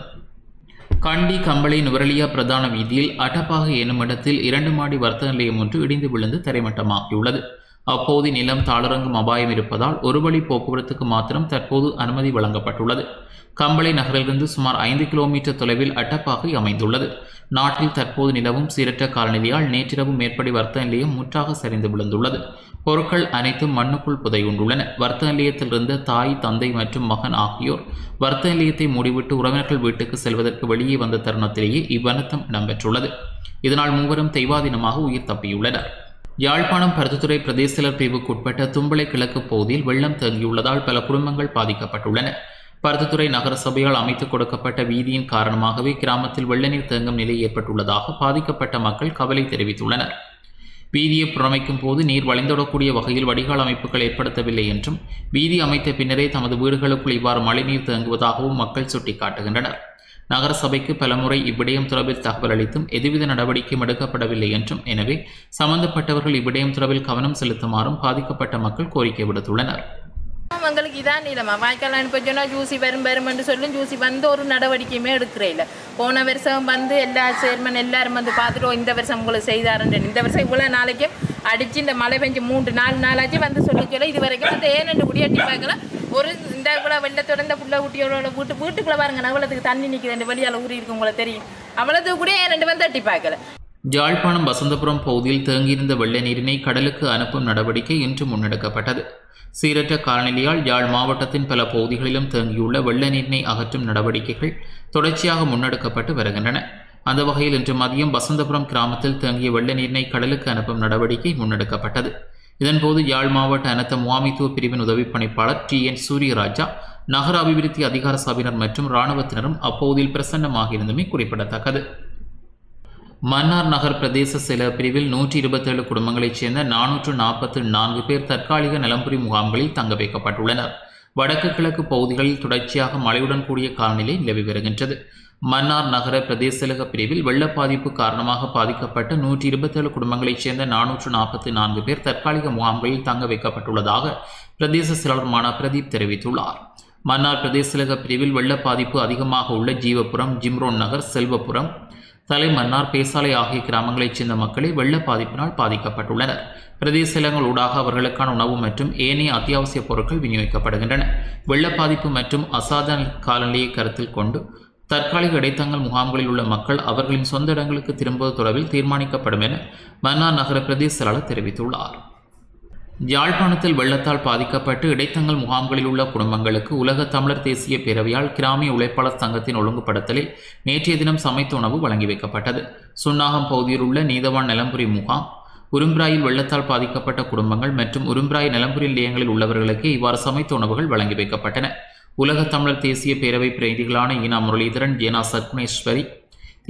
கண்டி கம்பளை நுவரலியா பிரதான வீதியில் அட்டப்பாக எனும் இடத்தில் இரண்டு மாடி வர்த்தக நிலையம் ஒன்று இடிந்து விழுந்து தரைமட்டமாகியுள்ளது. அப்போது நிலம் தாளரங்கும் அபாயம் இருப்பதால் ஒரு வழி போக்குவரத்துக்கு மாத்திரம் தற்போது அனுமதி வழங்கப்பட்டுள்ளது. கம்பளை நகரிலிருந்து சுமார் ஐந்து கிலோமீட்டர் தொலைவில் அட்டப்பாகை அமைந்துள்ளது. நாட்டில் தற்போது நிலவும் சீரற்ற காலநிலையால் நேற்றிரவு மேற்படி வர்த்தக நிலையம் முற்றாக சரிந்து விழுந்துள்ளது. பொருட்கள் அனைத்தும் மண்ணுக்குள் புதையுண்டுள்ளன. வர்த்தக நிலையத்தில் இருந்த தாய் தந்தை மற்றும் மகன் ஆகியோர் வர்த்தக நிலையத்தை மூடிவிட்டு உறவினர்கள் வீட்டுக்கு செல்வதற்கு வெளியே வந்த தருணத்திலேயே இவ்வனத்தம் இடம்பெற்றுள்ளது. இதனால் மூவரும் தெய்வாதீனமாக உயிர் தப்பியுள்ளனர். யாழ்ப்பாணம் பருத்தித்துறை பிரதேசலர் பிரிவுக்குட்பட்ட தும்பளை கிழக்கு பகுதியில் வெள்ளம் தேங்கியுள்ளதால் பல குடும்பங்கள் பாதிக்கப்பட்டுள்ளன. பருத்தித்துறை நகர சபையால் அமைத்துக் கொடுக்கப்பட்ட வீதியின் காரணமாகவே கிராமத்தில் வெள்ளநீர் தேங்கும் நிலை ஏற்பட்டுள்ளதாக பாதிக்கப்பட்ட மக்கள் கவலை தெரிவித்துள்ளனர். வீதியை புறமைக்கும் போது நீர் வழிந்தோடக்கூடிய வகையில் வடிகால் அமைப்புகள் ஏற்படுத்தவில்லை என்றும் வீதி அமைத்த பின்னரே தமது வீடுகளுக்குள் இவ்வாறு மழைநீர் தேங்குவதாகவும் மக்கள் சுட்டிக்காட்டுகின்றனர். நகர சபைக்கு பலமுறை இவ்விடயம் தொடர்பில் தகவல் அளித்தும் எதுவித நடவடிக்கையும் எடுக்கப்படவில்லை என்றும். எனவே சம்பந்தப்பட்டவர்கள் இவ்விடயம் தொடர்பில் கவனம் செலுத்துமாறும் பாதிக்கப்பட்ட மக்கள் கோரிக்கை விடுத்துள்ளனர். அவங்களுக்கு இதான் நிலமா. வாய்க்கால் அனுப்ப சொன்னால் ஜூசி வரும் வரும்னு சொல்லும் ஜூசி வந்து ஒரு நடவடிக்கையுமே எடுக்கிறே இல்லை போன வருஷம் வந்து எல்லா சேர்மன் எல்லாரும் வந்து பார்த்துட்டு இந்த வருஷம் உங்களுக்கு செய்தாருன்னு இந்த வருஷம் இவ்வளோ நாளைக்கும் அடித்து இந்த மழை பெஞ்சு மூன்று நாலு நாளாச்சும் வந்து சொல்லி சொல்ல இது வரைக்கும் வந்து ஏனென்று குடியாட்டி பார்க்கலாம் ஒரு இந்த கூட வெள்ளத்தோட இந்த புள்ள குட்டியோட வீட்டு வீட்டுக்குள்ளே பாருங்க நவளத்துக்கு தண்ணி நிற்குது வெளியால் ஊறி இருக்கு உங்களை தெரியும். அவ்வளோத்துக்கு கூட ரெண்டு பேரும் தட்டி பார்க்கல? யாழ்ப்பாணம் வசந்தபுரம் பகுதியில் தேங்கியிருந்த வெள்ள நீரினை கடலுக்கு அனுப்பும் நடவடிக்கை இன்று முன்னெடுக்கப்பட்டது. சீரற்ற காலநிலையால் யாழ் மாவட்டத்தின் பல பகுதிகளிலும் தேங்கியுள்ள வெள்ள நீரினை அகற்றும் நடவடிக்கைகள் தொடர்ச்சியாக முன்னெடுக்கப்பட்டு வருகின்றன. அந்த வகையில் இன்று மதியம் வசந்தபுரம் கிராமத்தில் தேங்கிய வெள்ள நீரினை கடலுக்கு அனுப்பும் நடவடிக்கை முன்னெடுக்கப்பட்டது. இதன்போது யாழ் மாவட்ட அனர்த்த முவாமித்துவ பிரிவின் உதவி பணிப்பாளர் டி என் சூரியராஜா நகர அபிவிருத்தி அதிகார சபையினர் மற்றும் இராணுவத்தினரும் அப்பகுதியில் பிரசன்னமாக இருந்தமை குறிப்பிடத்தக்கது. மன்னார் நகர் பிரதேச செல பிரிவில் நூற்றி இருபத்தேழு குடும்பங்களைச் சேர்ந்த நானூற்று நாற்பத்து நான்கு பேர் தற்காலிக நலம்புரி முகாம்களில் தங்க வைக்கப்பட்டுள்ளனர். வடக்கு கிழக்கு பகுதிகளில் தொடர்ச்சியாக மழையுடன் கூடிய காலநிலை நிலவி வருகின்றது. மன்னார் நகர பிரதேசலக பிரிவில் வெள்ள பாதிப்பு காரணமாக பாதிக்கப்பட்ட நூற்றி இருபத்தேழு குடும்பங்களைச் சேர்ந்த நானூற்று நாற்பத்தி நான்கு பேர் தற்காலிக முகாம்களில் தங்க வைக்கப்பட்டுள்ளதாக பிரதேச செயலருமான பிரதீப் தெரிவித்துள்ளார். மன்னார் பிரதேசலக பிரிவில் வெள்ள பாதிப்பு அதிகமாக உள்ள ஜீவபுரம் ஜிம்ரோன் நகர் செல்வபுரம் தலைமன்னார் பேசாலை ஆகிய கிராமங்களைச் சேர்ந்த மக்களே வெள்ள பாதிப்பினால் பாதிக்கப்பட்டுள்ளனர். பிரதேச ஊடாக அவர்களுக்கான உணவு மற்றும் ஏனைய அத்தியாவசிய பொருட்கள் விநியோகிக்கப்படுகின்றன. வெள்ள பாதிப்பு மற்றும் அசாதாரண காலநிலையை கருத்தில் கொண்டு தற்காலிக இடைத்தங்கல் முகாம்களில் உள்ள மக்கள் அவர்களின் சொந்த இடங்களுக்கு திரும்புவது தொடர்பில் தீர்மானிக்கப்படும் என மன்னார் நகர பிரதேச செயலாளர் தெரிவித்துள்ளார். யாழ்ப்பாணத்தில் வெள்ளத்தால் பாதிக்கப்பட்டு இடைத்தங்கல் முகாம்களில் உள்ள குடும்பங்களுக்கு உலக தமிழர் தேசிய பேரவையால் கிராமிய உழைப்பாளர் சங்கத்தின் ஒழுங்குபடுத்தலில் நேற்றைய தினம் சமைத்த உணவு வழங்கி வைக்கப்பட்டது. சுன்னாகம் பகுதியில் உள்ள நீதவான் நிலம்புரி முகாம் உரும்பிராயில் வெள்ளத்தால் பாதிக்கப்பட்ட குடும்பங்கள் மற்றும் உரும்பிராய் நிலம்புரி நிலையங்களில் உள்ளவர்களுக்கு இவ்வாறு சமைத்த உணவுகள் வழங்கி வைக்கப்பட்டன. உலக தமிழர் தேசிய பேரவை பிரதிநிதிகளான ஈனா முரளிதரன் ஜேனா சக்னேஸ்வரி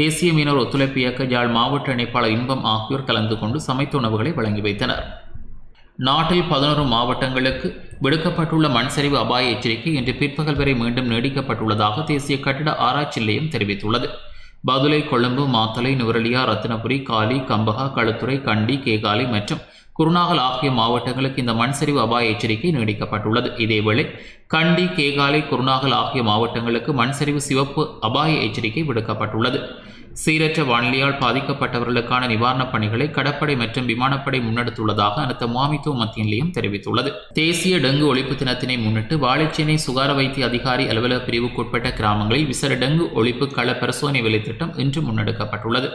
தேசிய மீனவர் ஒத்துழைப்பு இயக்க யாழ் மாவட்ட இணைப்பாளர் இன்பம் ஆகியோர் கலந்து கொண்டு சமைத்த உணவுகளை வழங்கி வைத்தனர். நாட்டில் பதினோரு மாவட்டங்களுக்கு விடுக்கப்பட்டுள்ள மண்சரிவு அபாய எச்சரிக்கை இன்று பிற்பகல் வரை மீண்டும் நீடிக்கப்பட்டுள்ளதாக தேசிய கட்டிட ஆராய்ச்சி நிலையம் தெரிவித்துள்ளது. பதுளை கொழும்பு மாத்தலை நுவரலியா ரத்தினபுரி காலி கம்பகா களுத்துறை கண்டி கேகாலை மற்றும் குருநாகல் ஆகிய மாவட்டங்களுக்கு இந்த மண் சரிவு அபாய எச்சரிக்கை நீடிக்கப்பட்டுள்ளது. இதேவேளை கண்டி கேகாலை குருநாகல் ஆகிய மாவட்டங்களுக்கு மண் சரிவு சிவப்பு அபாய எச்சரிக்கை விடுக்கப்பட்டுள்ளது. சீரற்ற வானிலையால் பாதிக்கப்பட்டவர்களுக்கான நிவாரணப் பணிகளை கடற்படை மற்றும் விமானப்படை முன்னெடுத்துள்ளதாக அனைத்து முகாமித்துவ மத்திய நிலையம் தெரிவித்துள்ளது. தேசிய டெங்கு ஒழிப்பு தினத்தினை முன்னிட்டு வாழைச்சேனை சுகார வைத்திய அதிகாரி அலுவலக பிரிவுக்குட்பட்ட கிராமங்களில் விசர டெங்கு ஒழிப்பு கள பரிசோதனை வேலைத்திட்டம் இன்று முன்னெடுக்கப்பட்டுள்ளது.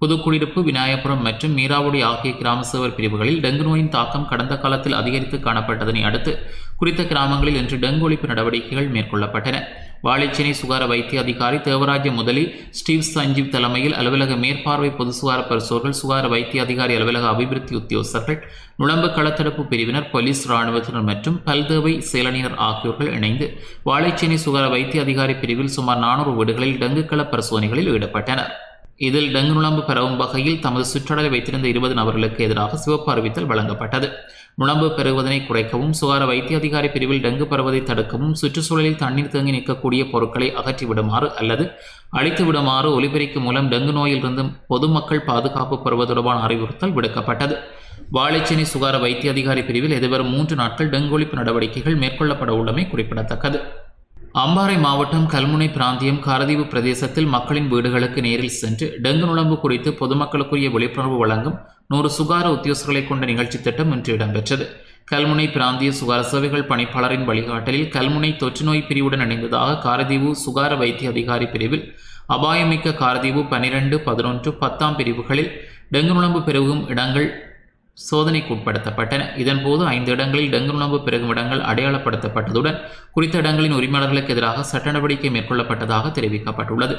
புதுக்குடியிருப்பு விநாயகபுரம் மற்றும் மீராவுடி ஆகிய கிராம சேவர் பிரிவுகளில் டெங்கு நோயின் தாக்கம் கடந்த காலத்தில் அதிகரித்து காணப்பட்டதனை அடுத்து குறித்த கிராமங்களில் இன்று டெங்கு ஒழிப்பு நடவடிக்கைகள் மேற்கொள்ளப்பட்டன. வாழைச்சேனை சுகார வைத்திய அதிகாரி தேவராஜ முதலி ஸ்டீவ் சஞ்சீவ் தலைமையில் அலுவலக மேற்பார்வை பொது சுகார பரிசோர்கள் சுகார வைத்திய அதிகாரி அலுவலக அபிவிருத்தி உத்தியோகஸ்தர்கள் நுழம்பு களத்தடுப்பு பிரிவினர் போலீஸ் இராணுவத்தினர் மற்றும் பல்தேவை செயலணியர் ஆகியோர்கள் இணைந்து வாழைச்சேனை சுகார வைத்திய அதிகாரி பிரிவில் சுமார் நானூறு வீடுகளில் டெங்கு கள பரிசோதனைகளில் ஈடுபட்டனர். இதில் டெங்கு நுழம்பு பரவும் வகையில் தமது சுற்றடலை வைத்திருந்த இருபது நபர்களுக்கு எதிராக சிவப்பு அறிவித்தல் வழங்கப்பட்டது. நுழம்பு பெறுவதனை குறைக்கவும் சுகார வைத்திய அதிகாரி பிரிவில் டெங்கு பரவதை தடுக்கவும் சுற்றுச்சூழலில் தண்ணீர் தேங்கி நிற்கக்கூடிய பொருட்களை அகற்றிவிடுமாறு அல்லது அழித்துவிடுமாறு ஒலிபெருக்கு மூலம் டெங்கு நோயிலிருந்து பொதுமக்கள் பாதுகாப்பு பெறுவது தொடர்பான அறிவுறுத்தல் விடுக்கப்பட்டது. வாழைச்சேனை சுகார வைத்திய அதிகாரி பிரிவில் எதிர்வரும் மூன்று நாட்கள் டெங்கு ஒழிப்பு நடவடிக்கைகள் மேற்கொள்ளப்பட உள்ளமை குறிப்பிடத்தக்கது. அம்பாறை மாவட்டம் கல்முனை பிராந்தியம் காரதீவு பிரதேசத்தில் மக்களின் வீடுகளுக்கு நேரில் சென்று டெங்கு நுழம்பு குறித்து பொதுமக்களுக்குரிய விழிப்புணர்வு வழங்கும் நூறு சுகார உத்தியோகர்களை கொண்ட நிகழ்ச்சி திட்டம் இன்று இடம்பெற்றது. கல்முனை பிராந்திய சுகார சேவைகள் பணிப்பாளரின் வழிகாட்டலில் கல்முனை தொற்றுநோய் பிரிவுடன் இணைந்ததாக காரதீவு சுகார வைத்திய அதிகாரி பிரிவில் அபாயமிக்க காரதீவு பனிரெண்டு பதினொன்று பத்தாம் பிரிவுகளில் டெங்கு நுழம்பு பெருகும் இடங்கள் சோதனைக்கு உட்படுத்தப்பட்டன இதன்போது ஐந்து இடங்களில் டெங்கு உணவு பெருகும் இடங்கள் அடையாளப்படுத்தப்பட்டதுடன் குறித்த இடங்களின் உரிமையாளர்களுக்கு எதிராக சட்ட நடவடிக்கை மேற்கொள்ளப்பட்டதாக தெரிவிக்கப்பட்டுள்ளது.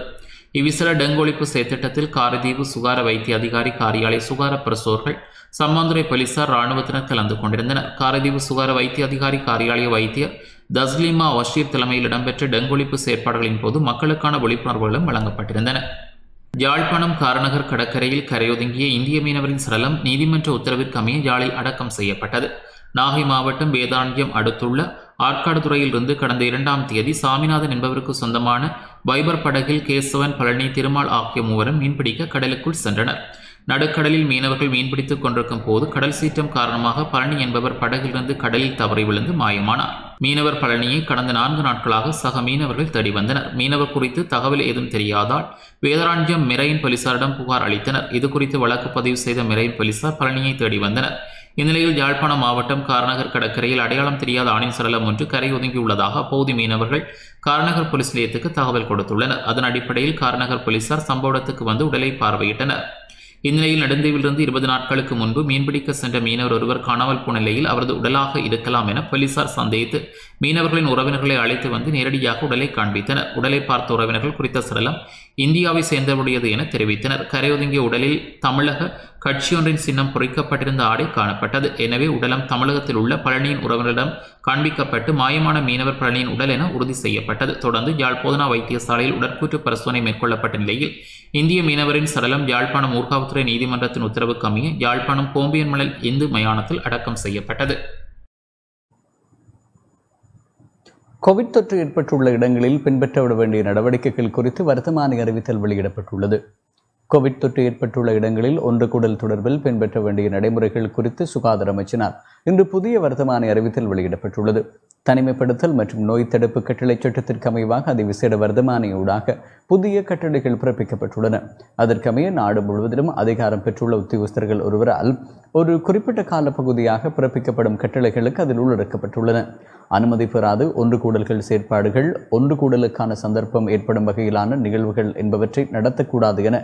இவ்விசர டெங்கு ஒழிப்பு செயற்திட்டத்தில் காரதீவு சுகார வைத்திய அதிகாரி காரியாலய சுகார பிரசோர்கள் சம்மாந்துறை போலீசார் இராணுவத்தினர் கலந்து கொண்டிருந்தனர். காரதீவு சுகார வைத்திய அதிகாரி காரியாலய வைத்தியர் தஸ்லிமா வஷீர் தலைமையில் இடம்பெற்ற டெங்கு ஒழிப்பு செயற்பாடுகளின் போது மக்களுக்கான விழிப்புணர்வுகளும் வழங்கப்பட்டிருந்தன. யாழ்ப்பாணம் காரநகர் கடற்கரையில் கரையொதுங்கிய இந்திய மீனவரின் சடலம் நீதிமன்ற உத்தரவிற்கமைய யாழில் அடக்கம் செய்யப்பட்டது. நாகை மாவட்டம் வேதாண்டியம் அடுத்துள்ள ஆற்காடுதுறையிலிருந்து கடந்த இரண்டாம் தேதி சாமிநாதன் என்பவருக்கு சொந்தமான வைபர் படகில் கேசவன் பழனி திருமால் ஆகிய மூவரும் மீன்பிடிக்க கடலுக்குள் சென்றனர். நடுக்கடலில் மீனவர்கள் மீன்பிடித்துக் கொண்டிருக்கும் போது கடல் சீற்றம் காரணமாக பழனி என்பவர் படகிலிருந்து கடலில் தவறி விழுந்து மாயமானார். மீனவர் பழனியை கடந்த நான்கு நாட்களாக சக மீனவர்கள் தேடி வந்தனர். மீனவர் குறித்து தகவல் ஏதும் தெரியாதால் வேதராஞ்சியம் மிரையின் போலீசாரிடம் புகார் அளித்தனர். இது குறித்து வழக்கு பதிவு செய்த மிரையின் போலீசார் பழனியை தேடி வந்தனர். இந்நிலையில் யாழ்ப்பாணம் மாவட்டம் காரநகர் கடற்கரையில் அடையாளம் தெரியாத ஆணின் சடலம் ஒன்று கரை ஒதுங்கியுள்ளதாக அப்போது மீனவர்கள் காரநகர் போலீஸ் நிலையத்துக்கு தகவல் கொடுத்துள்ளனர். அதன் அடிப்படையில் காரநகர் போலீசார் சம்பவ இடத்துக்கு வந்து உடலை பார்வையிட்டனர். இந்நிலையில் நடுந்தீவிலிருந்து இருபது நாட்களுக்கு முன்பு மீன்பிடிக்க சென்ற மீனவர் ஒருவர் காணாமல் போன நிலையில் அவரது உடலாக இருக்கலாம் என போலீசார் சந்தேகித்து மீனவர்களின் உறவினர்களை அழைத்து வந்து நேரடியாக உடலை காண்பித்தனர். உடலை பார்த்த உறவினர்கள் குறித்த சடலம் இந்தியாவை சேர்ந்தவுடையது என தெரிவித்தனர். கரையொதுங்கிய உடலில் தமிழக கட்சியொன்றின் சின்னம் பொறிக்கப்பட்டிருந்த ஆடை காணப்பட்டது. எனவே உடலம் தமிழகத்தில் உள்ள பழனியின் உறவினரிடம் காண்பிக்கப்பட்டு மாயமான மீனவர் பழனியின் உடல் என உறுதி செய்யப்பட்டது. தொடர்ந்து யாழ் வைத்தியசாலையில் உடற்கூற்று பரிசோதனை மேற்கொள்ளப்பட்ட நிலையில் இந்திய மீனவரின் சடலம் யாழ்ப்பாணம் ஊர்காவத்துறை நீதிமன்றத்தின் உத்தரவுக்கு அமைய யாழ்ப்பாணம் கோம்பியன்மலை இந்து மயானத்தில் அடக்கம் செய்யப்பட்டது. கோவிட் தொற்று ஏற்பட்டுள்ள இடங்களில் பின்பற்றப்பட வேண்டிய நடவடிக்கைகள் குறித்து வர்த்தமானி அறிவித்தல் வெளியிடப்பட்டுள்ளது. கோவிட் தொற்று ஏற்பட்டுள்ள இடங்களில் ஒன்று கூடல் தொடர்பில் பின்பற்ற வேண்டிய நடைமுறைகள் குறித்து சுகாதார அமைச்சினார் இன்று புதிய வர்த்தமானி அறிவித்தல் வெளியிடப்பட்டுள்ளது. தனிமைப்படுத்தல் மற்றும் நோய் தடுப்பு கட்டளை சட்டத்திற்கு அமைவாக அதி விசேட வர்த்தமானியூடாக புதிய கட்டளைகள் பிறப்பிக்கப்பட்டுள்ளன. அதற்கமைய நாடு முழுவதிலும் அதிகாரம் பெற்றுள்ள உத்தியோகஸ்தர்கள் ஒருவரால் ஒரு குறிப்பிட்ட காலப்பகுதியாக பிறப்பிக்கப்படும் கட்டளைகளுக்கு அதில் உள்ளடக்கப்பட்டுள்ளன. அனுமதி பெறாது ஒன்று கூடல்கள் செயற்பாடுகள் ஒன்று கூடலுக்கான சந்தர்ப்பம் ஏற்படும் வகையிலான நிகழ்வுகள் என்பவற்றை நடத்தக்கூடாது என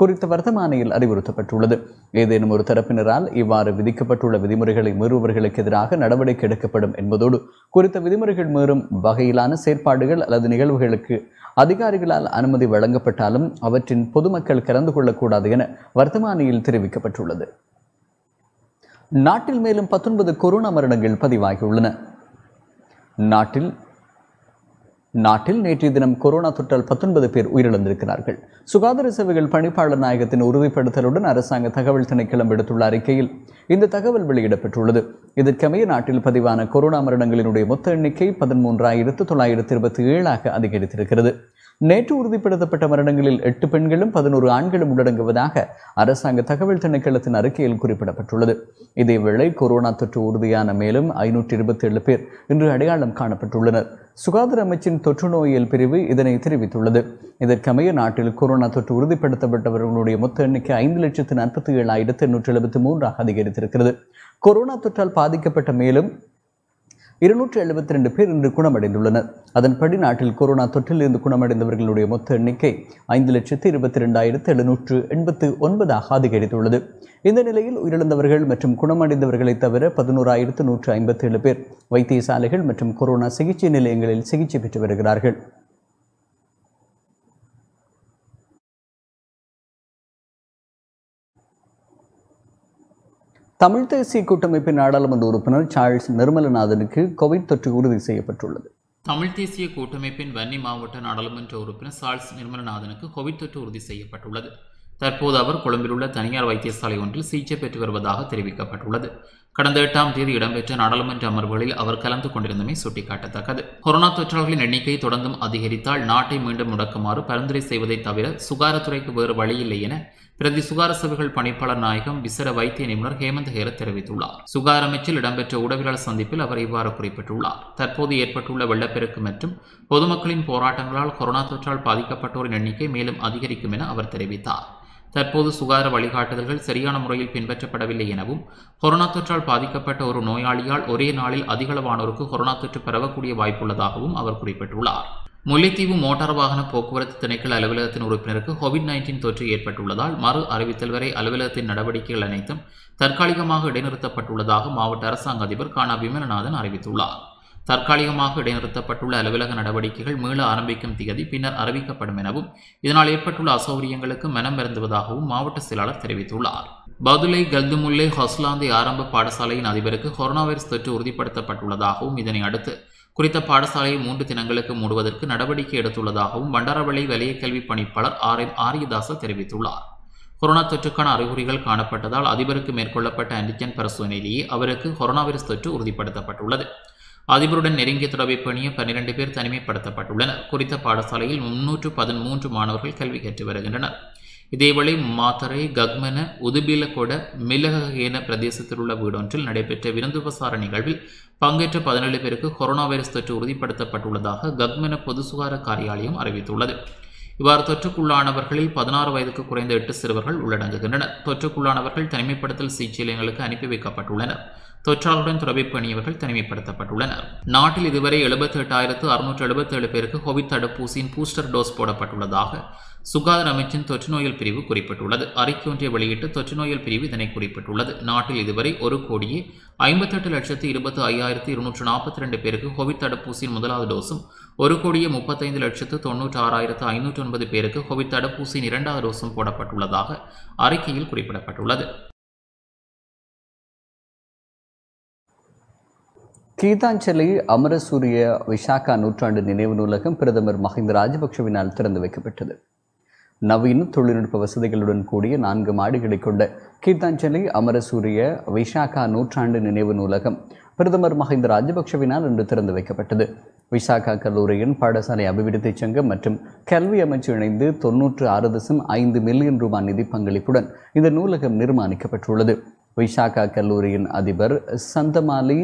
குறித்த வர்த்தமானியில் அறிவுறுத்தப்பட்டுள்ளது. ஏதேனும் ஒரு தரப்பினரால் இவ்வாறு விதிக்கப்பட்டுள்ள விதிமுறைகளை மீறுபவர்களுக்கு எதிராக நடவடிக்கை எடுக்கப்படும் என்பதோடு குறித்த விதிமுறைகள் மீறும் வகையிலான செயற்பாடுகள் அல்லது நிகழ்வுகளுக்கு அதிகாரிகளால் அனுமதி வழங்கப்பட்டாலும் அவற்றின் பொதுமக்கள் கலந்து கொள்ளக்கூடாது என வர்த்தமானியில் தெரிவிக்கப்பட்டுள்ளது. நாட்டில் மேலும் பத்தொன்பது கொரோனா மரணங்கள் பதிவாகியுள்ளன. நாட்டில் நாட்டில் நேற்றைய தினம் கொரோனா தொற்றால் பத்தொன்பது பேர் உயிரிழந்திருக்கிறார்கள். சுகாதார சேவைகள் பணிப்பாளர் நாயகத்தின் உறுதிப்படுத்தலுடன் அரசாங்க தகவல் திணைக்களம் விடுத்துள்ள அறிக்கையில் இந்த தகவல் வெளியிடப்பட்டுள்ளது இதற்கமைய நாட்டில் பதிவான கொரோனா மரணங்களினுடைய மொத்த எண்ணிக்கை பதிமூன்றாயிரத்து தொள்ளாயிரத்து இருபத்தி ஏழாக அதிகரித்திருக்கிறது. நேற்று உறுதிப்படுத்தப்பட்ட மரணங்களில் எட்டு பெண்களும் பதினோரு ஆண்களும் உள்ளடங்குவதாக அரசாங்க தகவல் திணைக்களத்தின் அறிக்கையில் குறிப்பிடப்பட்டுள்ளது. இதேவேளை கொரோனா தொற்று உறுதியான மேலும் ஐநூற்றி இருபத்தி ஏழு பேர் இன்று அடையாளம் காணப்பட்டுள்ளனர். சுகாதார அமைச்சின் தொற்று நோயியல் பிரிவு இதனை தெரிவித்துள்ளது. இதற்கமைய நாட்டில் கொரோனா தொற்று உறுதிப்படுத்தப்பட்டவர்களுடைய மொத்த எண்ணிக்கை ஐந்து லட்சத்து நாற்பத்தி ஏழாயிரத்து எண்ணூற்று எழுபத்தி மூன்றாக அதிகரித்திருக்கிறது. கொரோனா தொற்றால் பாதிக்கப்பட்ட மேலும் இருநூற்று எழுபத்தி ரெண்டு பேர் இன்று குணமடைந்துள்ளனர். அதன்படி நாட்டில் கொரோனா தொற்றிலிருந்து குணமடைந்தவர்களுடைய மொத்த எண்ணிக்கை ஐந்து லட்சத்து இருபத்தி ரெண்டாயிரத்து எழுநூற்று எண்பத்து ஒன்பதாக அதிகரித்துள்ளது. இந்த நிலையில் உயிரிழந்தவர்கள் மற்றும் குணமடைந்தவர்களை தவிர பதினோராயிரத்து நூற்று ஐம்பத்தி ஏழு பேர் வைத்தியசாலைகள் மற்றும் கொரோனா சிகிச்சை நிலையங்களில் சிகிச்சை பெற்று வருகிறார்கள். தமிழ் தேசிய கூட்டமைப்பின் நாடாளுமன்ற உறுப்பினர் சார்ல்ஸ் நிர்மலநாதனுக்கு கோவிட் தொற்று உறுதி செய்யப்பட்டுள்ளது. தமிழ் தேசிய கூட்டமைப்பின் வன்னி மாவட்ட நாடாளுமன்ற உறுப்பினர் சார்ல்ஸ் நிர்மலநாதனுக்கு கோவிட் தொற்று உறுதி செய்யப்பட்டுள்ளது. தற்போது அவர் கொழும்பில் உள்ள தனியார் வைத்தியசாலை ஒன்றில் சிகிச்சை பெற்று வருவதாக தெரிவிக்கப்பட்டுள்ளது. கடந்த எட்டாம் தேதி இடம்பெற்ற நாடாளுமன்ற அமர்வுகளில் அவர் கலந்து கொண்டிருந்தமை சுட்டிக்காட்டத்தக்கது. கொரோனா தொற்றாளர்களின் எண்ணிக்கை தொடர்ந்தும் அதிகரித்தால் நாட்டை மீண்டும் முடக்குமாறு பரிந்துரை செய்வதை தவிர சுகாதாரத்துறைக்கு வேறு வழியில்லை என பிரதி சுகார சபைகள் பணிப்பாளர் நாயகம் விசர வைத்திய நிபுணர் ஹேமந்த் ஹேர தெரிவித்துள்ளார். சுகாதார அமைச்சில் இடம்பெற்ற ஊடகவியலாளர் சந்திப்பில் அவர் இவ்வாறு குறிப்பிட்டுள்ளார். தற்போது ஏற்பட்டுள்ள வெள்ளப்பெருக்கு மற்றும் பொதுமக்களின் போராட்டங்களால் கொரோனா தொற்றால் பாதிக்கப்பட்டோரின் எண்ணிக்கை மேலும் அதிகரிக்கும் என அவர் தெரிவித்தார். தற்போது சுகாதார வழிகாட்டுதல்கள் சரியான முறையில் பின்பற்றப்படவில்லை எனவும் கொரோனா தொற்றால் பாதிக்கப்பட்ட ஒரு நோயாளியால் ஒரே நாளில் அதிகளவானோருக்கு கொரோனா தொற்று பரவக்கூடிய வாய்ப்புள்ளதாகவும் அவர் குறிப்பிட்டுள்ளார். முல்லைத்தீவு மோட்டார் வாகன போக்குவரத்து திணைக்கள அலுவலகத்தின் உறுப்பினருக்கு கோவிட் நைன்டீன் தொற்று ஏற்பட்டுள்ளதால் மறு அறிவித்தல் வரை அலுவலகத்தின் நடவடிக்கைகள் அனைத்தும் தற்காலிகமாக இடைநிறுத்தப்பட்டுள்ளதாக மாவட்ட அரசாங்க அதிபர் கானா விமலநாதன் அறிவித்துள்ளார். தற்காலிகமாக இடைநிறுத்தப்பட்டுள்ள அலுவலக நடவடிக்கைகள் மீள ஆரம்பிக்கும் திகதி பின்னர் அறிவிக்கப்படும் எனவும் இதனால் ஏற்பட்டுள்ள அசௌகரியங்களுக்கு மனம் மருந்துவதாகவும் மாவட்ட செயலாளர் தெரிவித்துள்ளார். பதுலை கல்துமுல்லை ஹொஸ்லாந்தி ஆரம்ப பாடசாலையின் அதிபருக்கு கொரோனா வைரஸ் தொற்று உறுதிப்படுத்தப்பட்டுள்ளதாகவும் இதனை அடுத்து குறித்த பாடசாலையை மூன்று தினங்களுக்கு மூடுவதற்கு நடவடிக்கை எடுத்துள்ளதாகவும் பண்டாரவளை வலய கல்வி பணிப்பாளர் ஆர் எம் ஆரியதாச தெரிவித்துள்ளார். கொரோனா தொற்றுக்கான அறிகுறிகள் காணப்பட்டதால் அதிபருக்கு மேற்கொள்ளப்பட்ட ஆன்டிஜன் பரிசோதனையிலேயே அவருக்கு கொரோனா வைரஸ் தொற்று உறுதிப்படுத்தப்பட்டுள்ளது. அதிபருடன் நெருங்கிய தொடர்பை பணிய பன்னிரண்டு பேர் தனிமைப்படுத்தப்பட்டுள்ளனர். குறித்த பாடசாலையில் முன்னூற்று பதிமூன்று மாணவர்கள் கல்வி கற்று வருகின்றனர். இதேவேளை மாத்தரை கக்மன உதுபிலகொட மிளகேன பிரதேசத்தில் உள்ள வீடொன்றில் நடைபெற்ற விருந்துபசார நிகழ்வில் பங்கேற்ற பதினேழு பேருக்கு கொரோனா வைரஸ் தொற்று உறுதிப்படுத்தப்பட்டுள்ளதாக கக்மென பொது சுகார காரியாலயம் அறிவித்துள்ளது. இவ்வாறு தொற்றுக்குள்ளானவர்களில் பதினாறு வயதுக்கு குறைந்த எட்டு சிறுவர்கள் உள்ளடங்குகின்றனர். தொற்றுக்குள்ளானவர்கள் தனிமைப்படுத்தல் சிகிச்சை நிலையங்களுக்கு அனுப்பி வைக்கப்பட்டுள்ளனர். தொற்றாளருடன் தொடர்பை பணியவர்கள் தனிமைப்படுத்தப்பட்டுள்ளனர். நாட்டில் இதுவரை எழுபத்தி எட்டாயிரத்து அறுநூற்று எழுபத்தேழு பேருக்கு கோவிட் தடுப்பூசியின் பூஸ்டர் டோஸ் போடப்பட்டுள்ளதாக சுகாதார அமைச்சின் தொற்று நோயல் பிரிவு குறிப்பிட்டுள்ளது. அறிக்கை ஒன்றை வெளியிட்டு தொற்று நோயல் பிரிவு இதனை குறிப்பிட்டுள்ளது. நாட்டில் இதுவரை ஒரு கோடியே ஐம்பத்தெட்டு லட்சத்து இருபத்தி ஐயாயிரத்து இருநூற்று நாற்பத்தி ரெண்டு பேருக்கு கோவிட் தடுப்பூசியின் முதலாவது டோஸும் ஒரு கோடியே முப்பத்தைந்து லட்சத்து தொன்னூற்றி ஆறாயிரத்து ஐநூற்று ஒன்பது பேருக்கு கோவிட் தடுப்பூசியின் இரண்டாவது டோஸும் போடப்பட்டுள்ளதாக அறிக்கையில் குறிப்பிடப்பட்டுள்ளது. கீதாஞ்சலி அமரசூரிய விசாகா நூற்றாண்டு நினைவு நூலகம் பிரதமர் மஹிந்த ராஜபக்ஷவினால் திறந்து வைக்கப்பட்டது. நவீன தொழில்நுட்ப வசதிகளுடன் கூடிய நான்கு மாடிகளை கொண்ட கீதாஞ்சலி அமரசூரிய விசாகா நூற்றாண்டு நினைவு நூலகம் பிரதமர் மஹிந்த ராஜபக்ஷவினால் இன்று திறந்து வைக்கப்பட்டது. விசாகா கல்லூரியின் பாடசாலை அபிவிருத்தி சங்கம் மற்றும் கல்வி அமைச்சு இணைந்து தொன்னூற்று ஆறு தசம் ஐந்து மில்லியன் ரூபாய் நிதி பங்களிப்புடன் இந்த நூலகம் நிர்மாணிக்கப்பட்டுள்ளது. விசாகா கல்லூரியின் அதிபர் சந்தமாலி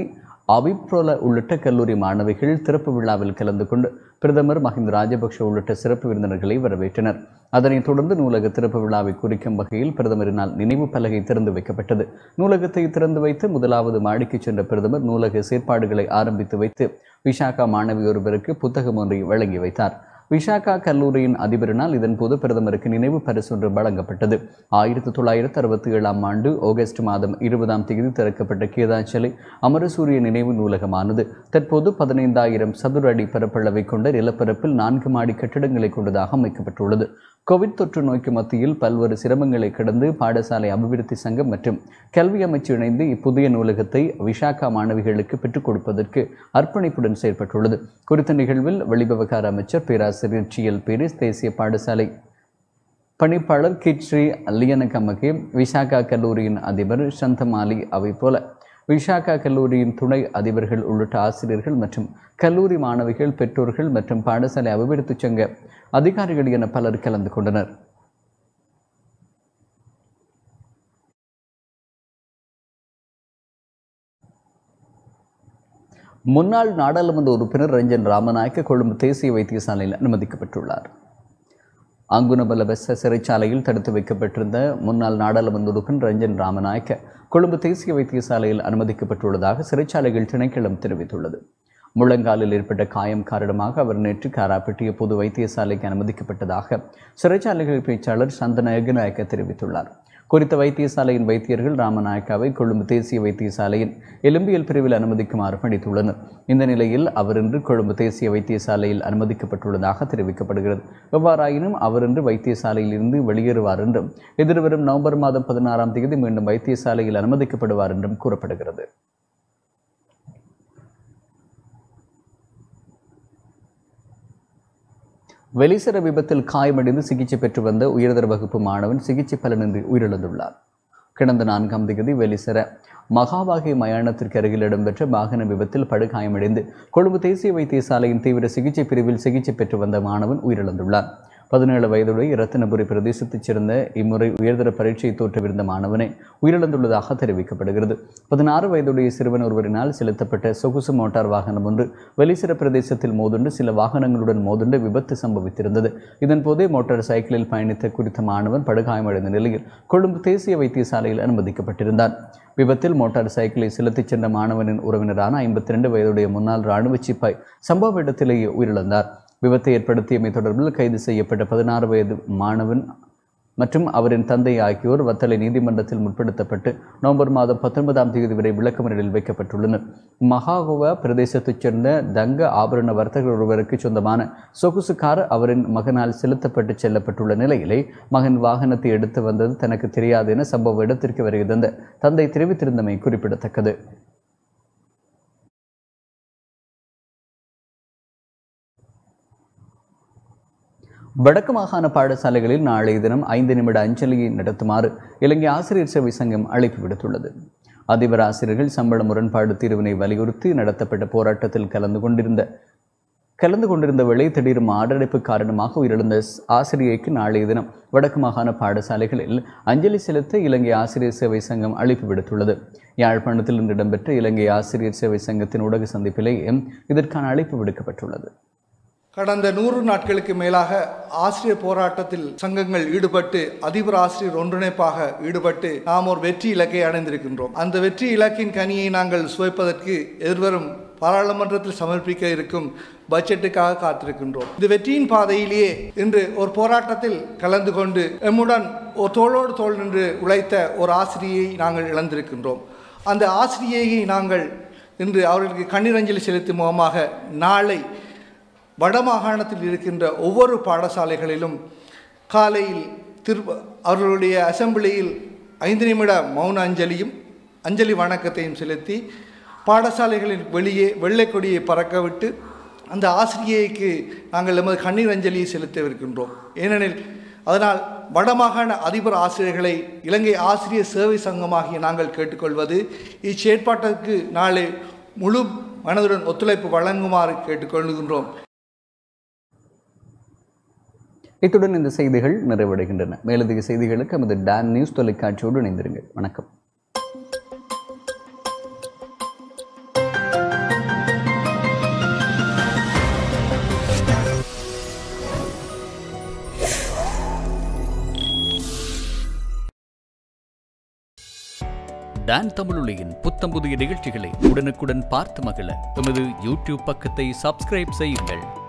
அபிப்ரோல உள்ளிட்ட கல்லூரி மாணவிகள் திறப்பு விழாவில் கலந்து கொண்டு பிரதமர் மஹிந்த ராஜபக்ஷ உள்ளிட்ட சிறப்பு விருந்தினர்களை வரவேற்றனர். அதனைத் தொடர்ந்து நூலக திறப்பு விழாவை குறிக்கும் வகையில் பிரதமரினால் நினைவு பலகை திறந்து வைக்கப்பட்டது. நூலகத்தை திறந்து வைத்து முதலாவது மாடிக்கு சென்ற பிரதமர் நூலக செயற்பாடுகளை ஆரம்பித்து வைத்து விசாகா மாணவி ஒருவருக்கு புத்தகம் ஒன்றை வழங்கி வைத்தார். விஷாகா கல்லூரியின் அதிபரினால் இதன்போது பிரதமருக்கு நினைவு பரிசு ஒன்று வழங்கப்பட்டது. ஆயிரத்தி தொள்ளாயிரத்தி அறுபத்தி ஏழாம் ஆண்டு ஆகஸ்ட் மாதம் இருபதாம் தேதி திறக்கப்பட்ட கேதாஞ்சலி அமரசூரிய நினைவு நூலகமானது. தற்போது பதினைந்தாயிரம் சதுர அடி பரப்பளவை கொண்ட நிலப்பரப்பில் நான்கு மாடி கட்டிடங்களை கொண்டதாக அமைக்கப்பட்டுள்ளது. கோவிட் தொற்று நோய்க்கு மத்தியில் பல்வேறு சிரமங்களை கடந்து பாடசாலை அபிவிருத்தி சங்கம் மற்றும் கல்வி அமைச்சு இணைந்து இப்புதிய நூலகத்தை விசாகா மாணவிகளுக்கு பெற்றுக் கொடுப்பதற்கு அர்ப்பணிப்புடன் செயற்பட்டுள்ளது. குறித்த நிகழ்வில் வெளிவிவகார அமைச்சர் பேராசிரியர் ஜி எல். பேரிஸ் தேசிய பாடசாலை பணிப்பாளர் கிட்ஸ்ரீ லியனகமகே விசாகா கல்லூரியின் அதிபர் சந்தமாலி அவை போல. விசாகா கல்லூரியின் துணை அதிபர்கள் உள்ளிட்ட ஆசிரியர்கள் மற்றும் கல்லூரி மாணவிகள் பெற்றோர்கள் மற்றும் பாடசாலை அபிவிருத்தி சங்க அதிகாரிகள் என பலர் கலந்து கொண்டனர். முன்னாள் நாடாளுமன்ற உறுப்பினர் ரஞ்சன் ராமநாயக்க கொழும்பு தேசிய வைத்தியசாலையில் அனுமதிக்கப்பட்டுள்ளார். அங்குணபலபெச சிறைச்சாலையில் தடுத்து வைக்கப்பட்டிருந்த முன்னாள் நாடாளுமன்ற உறுப்பினர் ரஞ்சன் ராமநாயக்க கொழும்பு தேசிய வைத்தியசாலையில் அனுமதிக்கப்பட்டுள்ளதாக சிறைச்சாலைகள் திணைக்களம் தெரிவித்துள்ளது. முழங்காலில் ஏற்பட்ட காயம் காரணமாக அவர் நேற்று காராப்பட்டிய பொது வைத்தியசாலைக்கு அனுமதிக்கப்பட்டதாக சிறைச்சாலைகள் பேச்சாளர் சந்தன ஏகநாயக்க தெரிவித்துள்ளார். குறித்த வைத்தியசாலையின் வைத்தியர்கள் ராமநாயக்காவை கொழும்பு தேசிய வைத்தியசாலையின் எலும்பியல் பிரிவில் அனுமதிக்குமாறு பணித்துள்ளனர். இந்த நிலையில் அவர் இன்று கொழும்பு தேசிய வைத்தியசாலையில் அனுமதிக்கப்பட்டுள்ளதாக தெரிவிக்கப்படுகிறது. எவ்வாறாயினும் அவர் இன்று வைத்தியசாலையில் இருந்து வெளியேறுவார் என்றும் எதிர்வரும் நவம்பர் மாதம் பதினாறாம் தேதி மீண்டும் வைத்தியசாலையில் அனுமதிக்கப்படுவார் என்றும் கூறப்படுகிறது. வெளிசர விபத்தில் காயமடைந்து சிகிச்சை பெற்று வந்த உயர்தர வகுப்பு மாணவன் சிகிச்சை பலனின்றி உயிரிழந்துள்ளார். கடந்த நான்காம் தேதி வெளிசர மகாவாகை மயானத்திற்கு அருகில் இடம்பெற்ற வாகன விபத்தில் படுகாயமடைந்து கொழும்பு தேசிய வைத்தியசாலையின் தீவிர சிகிச்சை பிரிவில் சிகிச்சை பெற்று வந்த மாணவன் உயிரிழந்துள்ளார். பதினேழு வயதுடைய இரத்தினபுரி பிரதேசத்தைச் சேர்ந்த இம்முறை உயர்தர பரீட்சையை தோற்றவிருந்த மாணவனை உயிரிழந்துள்ளதாக தெரிவிக்கப்படுகிறது. பதினாறு வயதுடைய சிறுவன் ஒருவரினால் செலுத்தப்பட்ட சொகுசு மோட்டார் வாகனம் ஒன்று வெளிசிற பிரதேசத்தில் மோதுண்டு சில வாகனங்களுடன் மோதுண்டு விபத்து சம்பவித்திருந்தது. இதன்போதே மோட்டார் சைக்கிளில் பயணித்த குறித்த மாணவன் படுகாயமடைந்த நிலையில் கொழும்பு தேசிய வைத்தியசாலையில் அனுமதிக்கப்பட்டிருந்தார் விபத்தில் மோட்டார் சைக்கிளை செலுத்திச் சென்ற மாணவனின் உறவினரான ஐம்பத்தி ரெண்டு வயதுடைய முன்னாள் ராணுவ சிப்பாய் சம்பவ இடத்திலேயே உயிரிழந்தார். விபத்தை ஏற்படுத்தியமை தொடர்பில் கைது செய்யப்பட்ட பதினாறு வயது மாணவன் மற்றும் அவரின் தந்தை ஆகியோர் வத்தலை நீதிமன்றத்தில் முற்படுத்தப்பட்டு நவம்பர் மாதம் பத்தொன்பதாம் தேதி வரை விளக்கமறியலில் வைக்கப்பட்டுள்ளனர். மகாகுவா பிரதேசத்தைச் சேர்ந்த தங்க ஆபரண வர்த்தகர் ஒருவருக்கு சொந்தமான சொகுசு கார் அவரின் மகனால் செலுத்தப்பட்டு செல்லப்பட்டுள்ள நிலையிலே மகன் வாகனத்தை எடுத்து வந்தது தனக்கு தெரியாது என சம்பவ இடத்திற்கு வருகை தந்த தந்தை தெரிவித்திருந்தமை குறிப்பிடத்தக்கது. வடக்கு மாகாண பாடசாலைகளில் நாளைய தினம் ஐந்து நிமிட அஞ்சலியை நடத்துமாறு இலங்கை ஆசிரியர் சேவை சங்கம் அழைப்பு விடுத்துள்ளது. அதிபர் ஆசிரியர்கள் சம்பள முரண்பாடு தீர்வினை வலியுறுத்தி நடத்தப்பட்ட போராட்டத்தில் கலந்து கொண்டிருந்த கலந்து கொண்டிருந்த வேளை திடீர் மாரடைப்பு காரணமாக உயிரிழந்த ஆசிரியைக்கு நாளைய தினம் வடக்கு மாகாண பாடசாலைகளில் அஞ்சலி செலுத்த இலங்கை ஆசிரியர் சேவை சங்கம் அழைப்பு விடுத்துள்ளது. யாழ்ப்பாணத்தில் இன்று இடம்பெற்ற இலங்கை ஆசிரியர் சேவை சங்கத்தின் ஊடக சந்திப்பிலேயே இதற்கான அழைப்பு விடுக்கப்பட்டுள்ளது. கடந்த நூறு நாட்களுக்கு மேலாக ஆசிரியர் போராட்டத்தில் சங்கங்கள் ஈடுபட்டு அதிபர் ஆசிரியர் ஒன்றிணைப்பாக ஈடுபட்டு நாம் ஒரு வெற்றி இலக்கை அடைந்திருக்கின்றோம். அந்த வெற்றி இலக்கின் கனியை நாங்கள் சுவைப்பதற்கு எதிர்வரும் பாராளுமன்றத்தில் சமர்ப்பிக்க இருக்கும் பட்ஜெட்டுக்காக காத்திருக்கின்றோம். இந்த வெற்றியின் பாதையிலேயே இன்று ஒரு போராட்டத்தில் கலந்து கொண்டு எம்முடன் ஒரு தோளோடு தோள் நின்று உழைத்த ஒரு ஆசிரியை நாங்கள் இழந்திருக்கின்றோம். அந்த ஆசிரியையை நாங்கள் இன்று அவர்களுக்கு கண்ணீரஞ்சலி செலுத்தும் முகமாக நாளை வடமாகாணத்தில் இருக்கின்ற ஒவ்வொரு பாடசாலைகளிலும் காலையில் திரு அவர்களுடைய அசம்பிளியில் ஐந்து நிமிட மௌன அஞ்சலியும் அஞ்சலி வணக்கத்தையும் செலுத்தி பாடசாலைகளின் வெளியே வெள்ளை கொடியை பறக்கவிட்டு அந்த ஆசிரியைக்கு நாங்கள் எமது கண்ணீர் அஞ்சலியை செலுத்தவிருக்கின்றோம். ஏனெனில் அதனால் வடமாகாண அதிபர் ஆசிரியர்களை இலங்கை ஆசிரியர் சேவை சங்கமாகிய நாங்கள் கேட்டுக்கொள்வது இச்செயற்பாட்டிற்கு நாளை முழு மனதுடன் ஒத்துழைப்பு வழங்குமாறு கேட்டுக்கொள்கின்றோம். இத்துடன் இந்த செய்திகள் நிறைவடைகின்றன. மேலதிக செய்திகளுக்கு நமது டான் நியூஸ் தொலைக்காட்சியோடு இணைந்திருங்கள். வணக்கம். டான் தமிழொலியின் புத்தம் புதிய நிகழ்ச்சிகளை உடனுக்குடன் பார்த்து மகிழ எமது யூடியூப் பக்கத்தை சப்ஸ்கிரைப் செய்யுங்கள்.